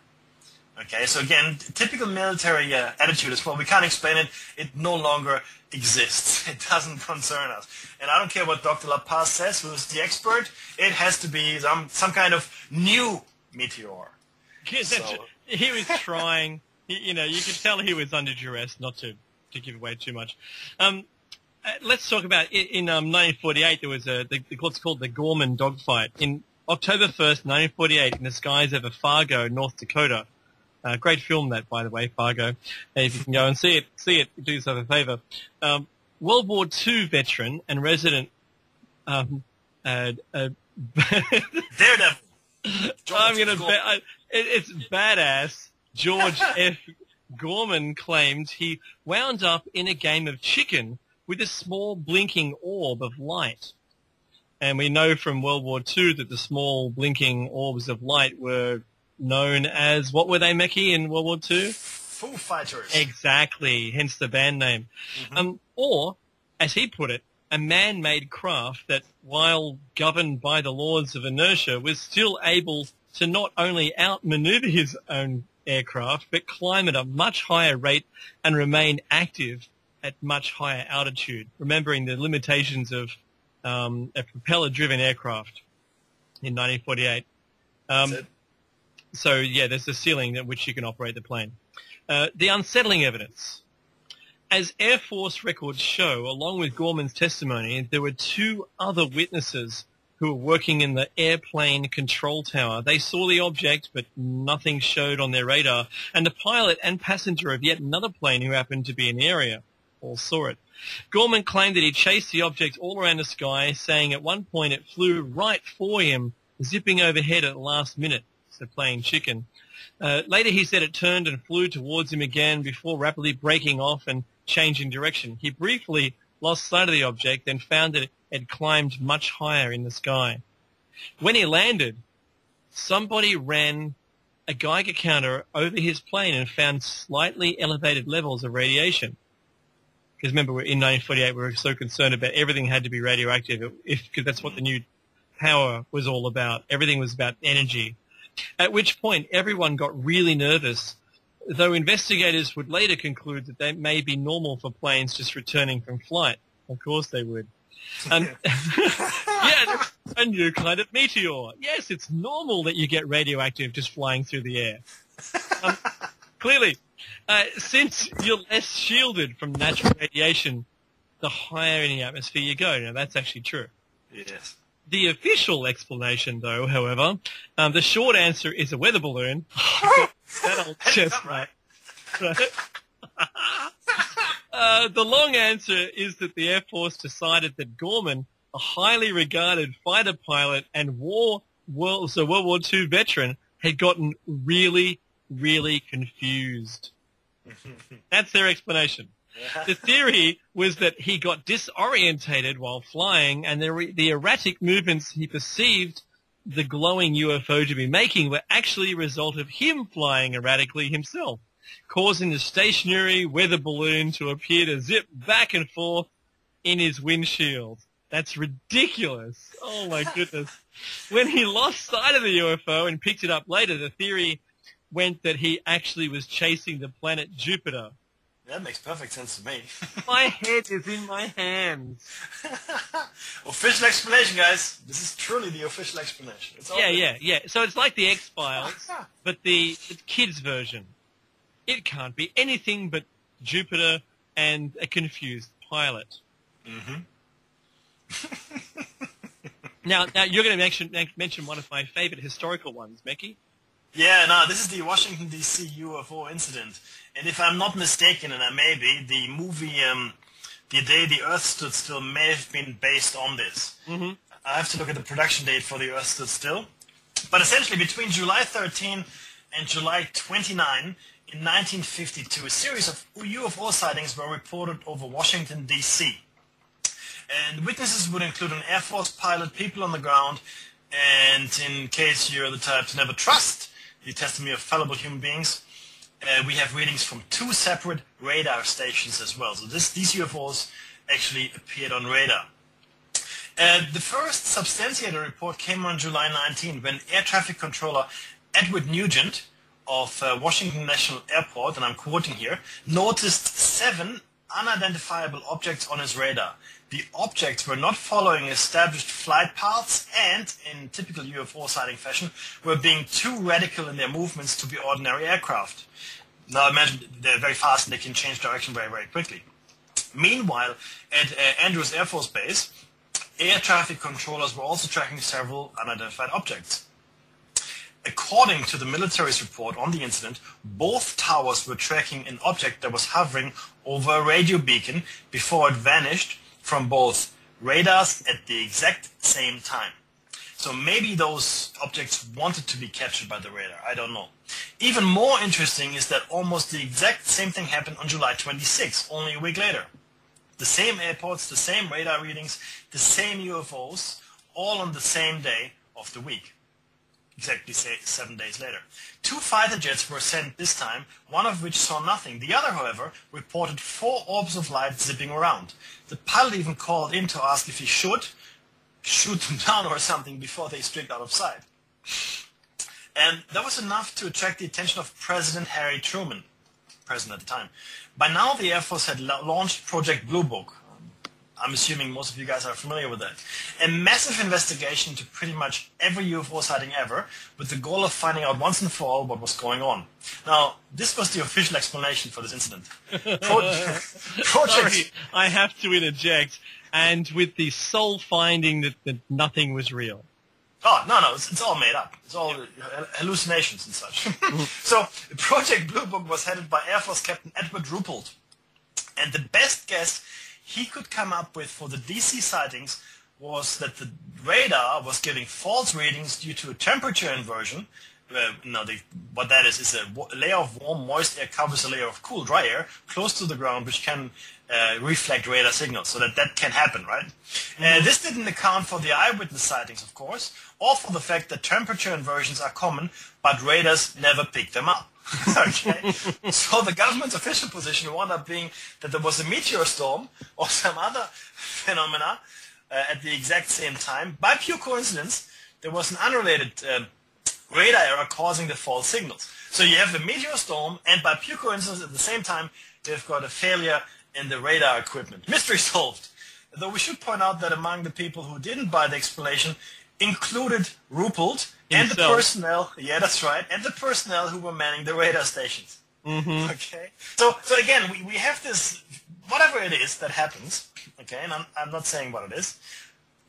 Okay, so again, typical military uh, attitude is, well, we can't explain it. It no longer exists. It doesn't concern us. And I don't care what Dr. La Paz says, who's the expert. It has to be some, some kind of new meteor. So- he was trying. he- you know, you could tell he was under duress not to to give away too much. Um, uh, let's talk about i- in um, 1948 there was a the, the- what's called the Gorman dogfight in October 1st, 1948, in the skies over Fargo, North Dakota. Uh, great film that, by the way, Fargo. If you can go and see it, see it, do yourself a favor. Um, World War II veteran and resident um, uh, uh, Daredevil. I'm gonna Go- bet I, it, it's badass. George F. Gorman claimed he wound up in a game of chicken with a small blinking orb of light. And we know from World War II that the small blinking orbs of light were known as what were they, Mickey, in World War II? Foo Fighters. Exactly, hence the band name. Um, or, as he put it, a man-made craft that, while governed by the laws of inertia, was still able to not only outmaneuver his own aircraft, but climb at a much higher rate and remain active at much higher altitude, remembering the limitations of um, a propeller-driven aircraft in 1948. Um. So yeah, there's a ceiling at which you can operate the plane. Uh, the unsettling evidence. As Air Force records show, along with Gorman's testimony, there were two other witnesses who were working in the airplane control tower. They saw the object, but nothing showed on their radar. And the pilot and passenger of yet another plane who happened to be in the area all saw it. Gorman claimed that he chased the object all around the sky, saying at one point it flew right for him, zipping overhead at the last minute, playing chicken. Uh, later he said it turned and flew towards him again before rapidly breaking off and changing direction. He briefly lost sight of the object, then found that it had climbed much higher in the sky. When he landed, somebody ran a Geiger counter over his plane and found slightly elevated levels of radiation. Because remember, in 1948, we were so concerned about everything had to be radioactive, because that's what the new power was all about. Everything was about energy. At which point, everyone got really nervous, though investigators would later conclude that they may be normal for planes just returning from flight. Of course they would. Um, yeah, a new kind of meteor. Yes, it's normal that you get radioactive just flying through the air. Um, clearly, uh, since you're less shielded from natural radiation, the higher in the atmosphere you go. Now, that's actually true. Yes. The official explanation, though, however, um, the short answer is a weather balloon. that old chestnut. uh, the long answer is that the Air Force decided that Gorman, a highly regarded fighter pilot and war world, so World War II veteran, had gotten really, really confused. That's their explanation. The theory was that he got disorientated while flying, and the, the erratic movements he perceived the glowing UFO to be making were actually a result of him flying erratically himself, causing the stationary weather balloon to appear to zip back and forth in his windshield. That's ridiculous. Oh my goodness. when he lost sight of the UFO and picked it up later, the theory went that he actually was chasing the planet Jupiter. That makes perfect sense to me. my head is in my hands. official explanation, guys. This is truly the official explanation. yeah, good. yeah, yeah. So it's like the X Files, but the, the kids version. It can't be anything but Jupiter and a confused pilot. Mm-hmm. now, now you're going to mention mention one of my favorite historical ones, Mecky. Yeah, no, this is the Washington D.C. UFO incident, and if I'm not mistaken, and I may be, the movie um, "The Day the Earth Stood Still" may have been based on this. Mm-hmm. I have to look at the production date for "The Earth Stood Still," but essentially between July 13 and July 29 in 1952, a series of UFO sightings were reported over Washington D.C. And witnesses would include an Air Force pilot, people on the ground, and in case you're the type to never trust the testimony of fallible human beings. Uh, we have readings from two separate radar stations as well. So this, these UFOs actually appeared on radar. Uh, the first substantiated report came on July 19 when air traffic controller Edward Nugent of uh, Washington National Airport, and I'm quoting here, noticed seven unidentifiable objects on his radar. The objects were not following established flight paths and, in typical UFO sighting fashion, were being too radical in their movements to be ordinary aircraft. Now imagine they're very fast and they can change direction very, very quickly. Meanwhile, at uh, Andrews Air Force Base, air traffic controllers were also tracking several unidentified objects. According to the military's report on the incident, both towers were tracking an object that was hovering over a radio beacon before it vanished from both radars at the exact same time. So maybe those objects wanted to be captured by the radar. I don't know. Even more interesting is that almost the exact same thing happened on July 26, only a week later. The same airports, the same radar readings, the same UFOs, all on the same day of the week exactly say seven days later. Two fighter jets were sent this time, one of which saw nothing. The other, however, reported four orbs of light zipping around. The pilot even called in to ask if he should shoot them down or something before they streaked out of sight. And that was enough to attract the attention of President Harry Truman, president at the time. By now, the Air Force had launched Project Blue Book, I'm assuming most of you guys are familiar with that. A massive investigation into pretty much every UFO sighting ever with the goal of finding out once and for all what was going on. Now, this was the official explanation for this incident. Pro- Project... Sorry, I have to interject. And with the sole finding that, that nothing was real. Oh, no, no, it's, it's all made up. It's all hallucinations and such. so, Project Blue Book was headed by Air Force Captain Edward Ruppelt. And the best guess he could come up with for the DC sightings was that the radar was giving false readings due to a temperature inversion. Uh, no, the, what that is is a layer of warm, moist air covers a layer of cool, dry air close to the ground, which can uh, reflect radar signals. So that that can happen, right? Uh, mm-hmm. Uh, this didn't account for the eyewitness sightings, of course, or for the fact that temperature inversions are common, but radars never pick them up. okay? so the government's official position wound up being that there was a meteor storm or some other phenomena uh, at the exact same time. By pure coincidence, there was an unrelated uh, radar error causing the false signals. So you have the meteor storm, and by pure coincidence, at the same time, you've got a failure in the radar equipment. Mystery solved. Though we should point out that among the people who didn't buy the explanation included Ruppelt and the personnel. Yeah, that's right, and the personnel who were manning the radar stations. Mm-hmm. Okay. So, so again, we, we have this whatever it is that happens. Okay, and I'm I'm not saying what it is,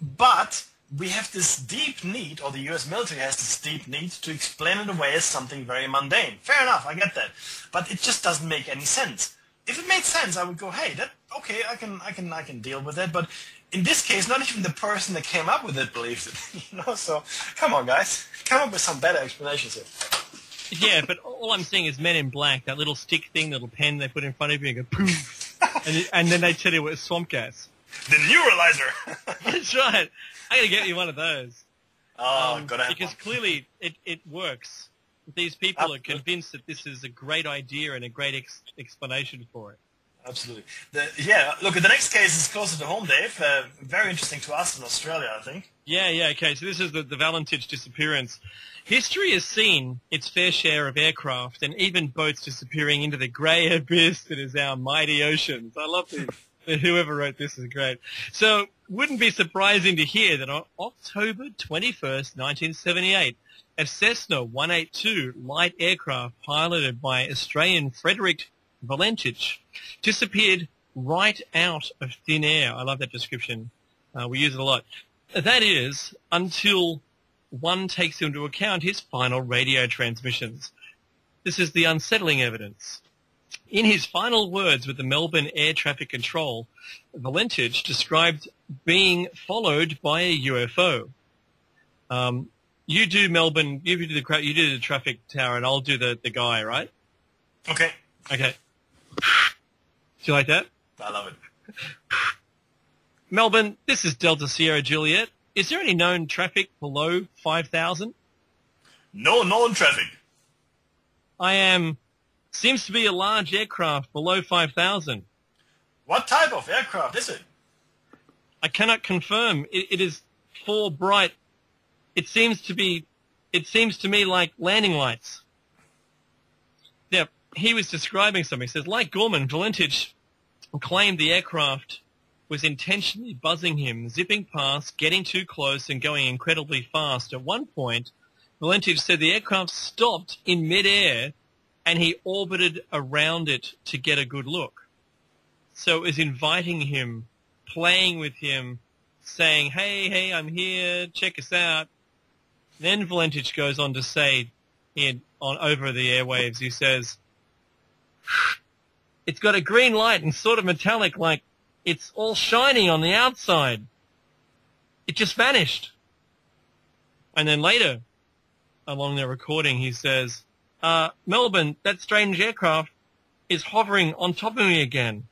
but we have this deep need, or the U.S. military has this deep need to explain it away as something very mundane. Fair enough, I get that, but it just doesn't make any sense. If it made sense, I would go, hey, that okay, I can, I can, I can deal with it. But in this case, not even the person that came up with it believes it. You know, so come on, guys, come up with some better explanations here. Yeah, but all I'm seeing is Men in Black, that little stick thing, little pen they put in front of you and go poof, and, and then they tell you it's swamp gas. The neuralizer. That's right. I gotta get you one of those. oh, Um, gotta because clearly it, it works. These people are convinced that this is a great idea and a great ex- explanation for it. Absolutely. The, yeah, look, the next case is closer to home, Dave. Uh, very interesting to us in Australia, I think. Yeah, yeah, okay. So this is the, the Valentich disappearance. History has seen its fair share of aircraft and even boats disappearing into the grey abyss that is our mighty oceans. I love this. Whoever wrote this is great. So, wouldn't be surprising to hear that on October 21st, 1978, a Cessna 182 light aircraft piloted by Australian Frederick Valentich disappeared right out of thin air. I love that description. Uh, we use it a lot. That is until one takes into account his final radio transmissions. This is the unsettling evidence. In his final words with the Melbourne Air Traffic Control, Valentich described being followed by a UFO. Um, you do Melbourne, you do the you do the traffic tower, and I'll do the, the guy, right? Okay. Okay. Do you like that? I love it. Melbourne, this is Delta Sierra Juliet. Is there any known traffic below 5,000? No known traffic. I am, seems to be a large aircraft below 5,000. What type of aircraft is it? I cannot confirm. It, it is four bright. It seems to be, it seems to me like landing lights. He was describing something. He says, like Gorman, Valentich claimed the aircraft was intentionally buzzing him, zipping past, getting too close, and going incredibly fast. At one point, Valentich said the aircraft stopped in midair and he orbited around it to get a good look. So it was inviting him, playing with him, saying, hey, hey, I'm here, check us out. Then Valentich goes on to say, in, on over the airwaves, he says, it's got a green light and sort of metallic, like it's all shiny on the outside. It just vanished. And then later, along the recording, he says, uh, Melbourne, that strange aircraft is hovering on top of me again.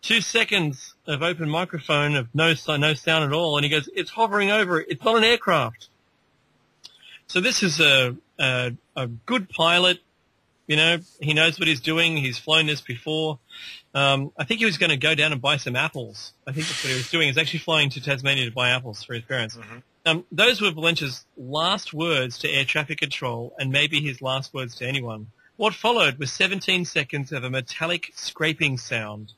Two seconds of open microphone of no, no sound at all, and he goes, it's hovering over it. It's not an aircraft. So this is a, a, a good pilot. You know, he knows what he's doing. He's flown this before. Um, I think he was going to go down and buy some apples. I think that's what he was doing. He's actually flying to Tasmania to buy apples for his parents. Um, those were Valentich's last words to air traffic control and maybe his last words to anyone. What followed was 17 seconds of a metallic scraping sound.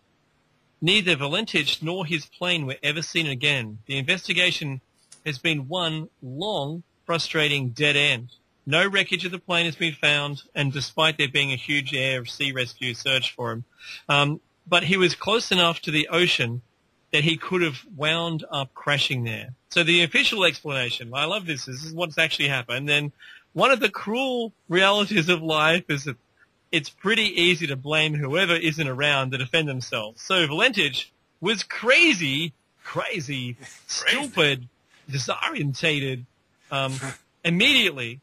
Neither Valentich nor his plane were ever seen again. The investigation has been one long, frustrating dead end. No wreckage of the plane has been found, and despite there being a huge air and sea rescue search for him, um, but he was close enough to the ocean that he could have wound up crashing there. So the official explanation, I love this, this is what's actually happened. And one of the cruel realities of life is that it's pretty easy to blame whoever isn't around to defend themselves. So Valentich was crazy, crazy, stupid, disorientated, um, immediately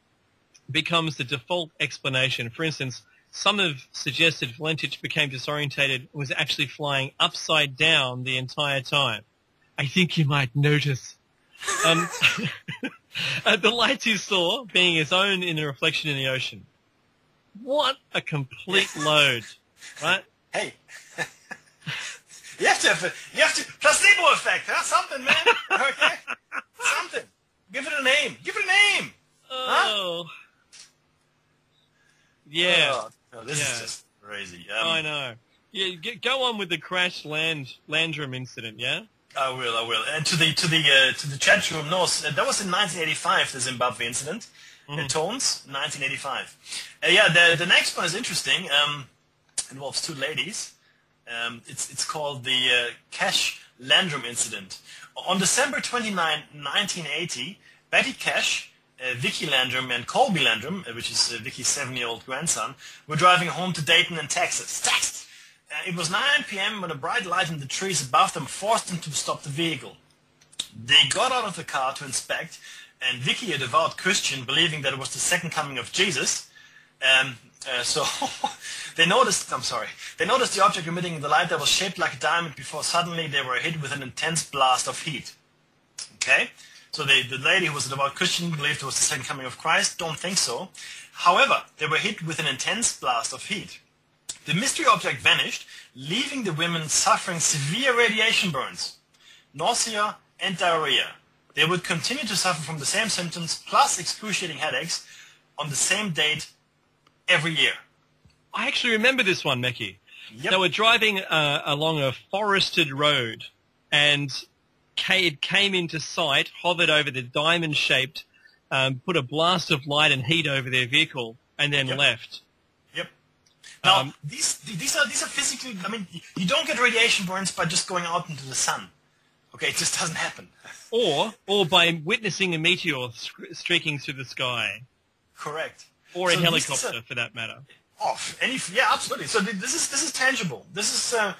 becomes the default explanation. For instance, some have suggested Valentich became disorientated and was actually flying upside down the entire time. I think you might notice. Um, uh, the lights he saw being his own in a reflection in the ocean. What a complete load, right? Hey. you have to have a, you have to placebo effect, huh? Something, man. Okay. Something. Give it a name. Give it a name. Oh. Yeah, Oh, no, this Yeah. is just crazy. Um, I know. Yeah, g- go on with the crash land Landrum incident, yeah? I will, I will. And to the to the uh, to the chat room, no, that was in 1985, the Zimbabwe incident. Mm-hmm. The Tones, 1985. Uh, yeah, the the next one is interesting. Um, involves two ladies. Um, it's it's called the uh, Cash Landrum incident. On December 29, 1980, Betty Cash, uh, Vicky Landrum, and Colby Landrum, uh, which is uh, Vicky's seven-year-old grandson, were driving home to Dayton in Texas. Texas! Uh, it was 9 p.m. when a bright light in the trees above them forced them to stop the vehicle. They got out of the car to inspect, and Vicky, a devout Christian, believing that it was the second coming of Jesus, um, uh, so they noticed, I'm sorry, they noticed the object emitting the light that was shaped like a diamond before suddenly they were hit with an intense blast of heat. Okay? So they, the lady who was a devout Christian believed it was the second coming of Christ. Don't think so. However, they were hit with an intense blast of heat. The mystery object vanished, leaving the women suffering severe radiation burns, nausea, and diarrhea. They would continue to suffer from the same symptoms plus excruciating headaches on the same date every year. I actually remember this one, Mecky. Yep. They were driving uh, along a forested road, and it came into sight, hovered over the diamond-shaped, um, put a blast of light and heat over their vehicle, and then Yep. left. Yep. Now Um, these these are these are physically. I mean, you don't get radiation burns by just going out into the sun. Okay, it just doesn't happen. Or, or by witnessing a meteor streaking through the sky, Correct. or a So is helicopter, for that matter. off any yeah absolutely so this is this is tangible this is uh,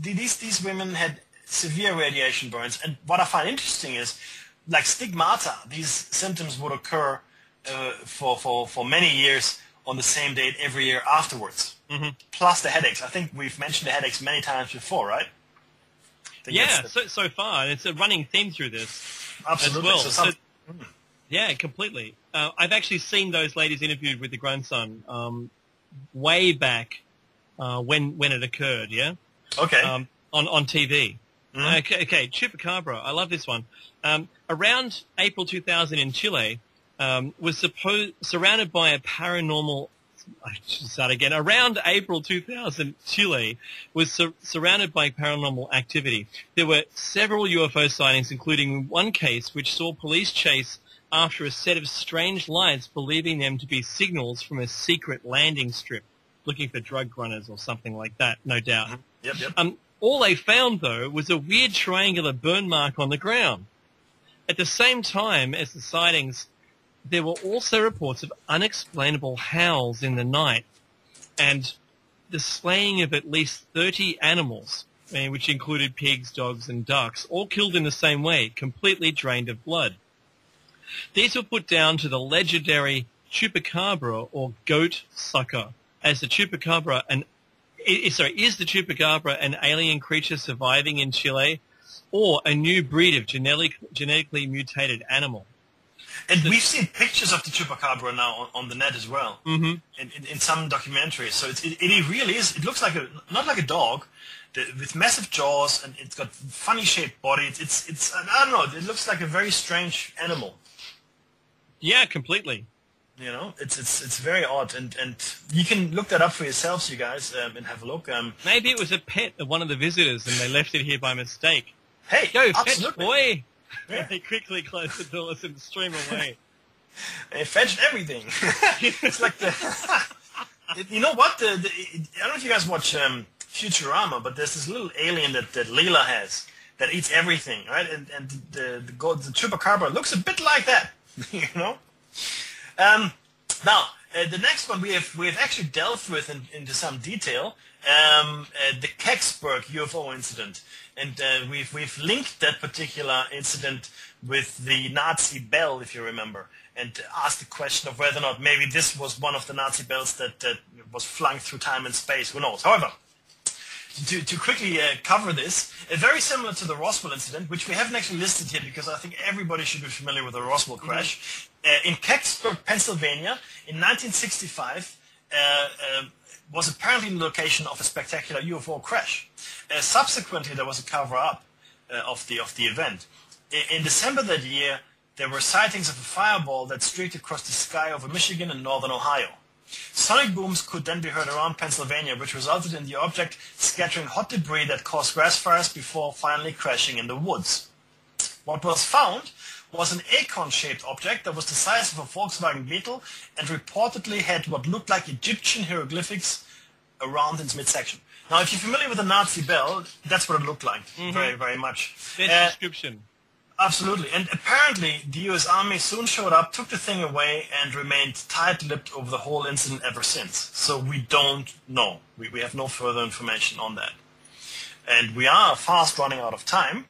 these these women had severe radiation burns and what i find interesting is like stigmata these symptoms would occur uh, for, for for many years on the same date every year afterwards Mhm. plus the headaches i think we've mentioned the headaches many times before right Yeah, the- so, so far, it's a running theme through this. absolutely well. so some, So- Yeah, completely. Uh, I've actually seen those ladies interviewed with the grandson um, way back uh, when when it occurred. Yeah, okay um, on on TV. Mhm. Okay, okay, Chupacabra. I love this one. Um, around April 2000 in Chile, um, was supposed surrounded by a paranormal. I should start again. Around April 2000, Chile was sur- surrounded by paranormal activity. There were several UFO sightings, including one case which saw police chase after a set of strange lights, believing them to be signals from a secret landing strip, looking for drug runners or something like that, no doubt. yep yep Um, all they found, though, was a weird triangular burn mark on the ground. At the same time as the sightings, there were also reports of unexplainable howls in the night and the slaying of at least 30 animals, which included pigs, dogs, and ducks, all killed in the same way, completely drained of blood. These were put down to the legendary chupacabra or goat sucker, as the chupacabra an i- sorry, is the chupacabra an alien creature surviving in Chile or a new breed of genetic, genetically mutated animal? and we've seen pictures of the chupacabra now on, on the net as well Mm-hmm. in, in, in some documentaries. So it's, it, it really is. It looks like a not like a dog, the, with massive jaws and it's got funny shaped body. It's, it's it's I don't know. It looks like a very strange animal. Yeah, completely. You know, it's it's it's very odd, and and you can look that up for yourselves, you guys, um, and have a look. Um, Maybe it was a pet of one of the visitors and they left it here by mistake. hey, Go, fetch, boy! Yeah. they quickly close the doors and stream away. they fetched everything. it's like the. You know what? The, the I don't know if you guys watch um, Futurama, but there's this little alien that, that Leela has that eats everything, right? And and the the, go- the chupacabra looks a bit like that, you know. Um, now uh, the next one we have we have actually delved with in, into some detail. Um, uh, the Kecksburg UFO incident, and uh, we've we've linked that particular incident with the Nazi bell, if you remember, and asked the question of whether or not maybe this was one of the Nazi bells that, that was flung through time and space. Who knows? However, to, to quickly uh, cover this, uh, very similar to the Roswell incident, which we haven't actually listed here because I think everybody should be familiar with the Roswell crash. Uh, in Kecksburg, Pennsylvania, in 1965, uh, uh, was apparently the location of a spectacular UFO crash. Uh, subsequently, there was a cover-up uh, of the of the event. I- In December that year, there were sightings of a fireball that streaked across the sky over Michigan and northern Ohio. Sonic booms could then be heard around Pennsylvania, which resulted in the object scattering hot debris that caused grass fires before finally crashing in the woods. What was found was an acorn-shaped object that was the size of a Volkswagen Beetle and reportedly had what looked like Egyptian hieroglyphics around its midsection. Now, if you're familiar with the Nazi bell, that's what it looked like, very, very much. Uh, description. Absolutely. And apparently, the U.S. Army soon showed up, took the thing away, and remained tight-lipped over the whole incident ever since. So we don't know. We, we have no further information on that. And we are fast running out of time.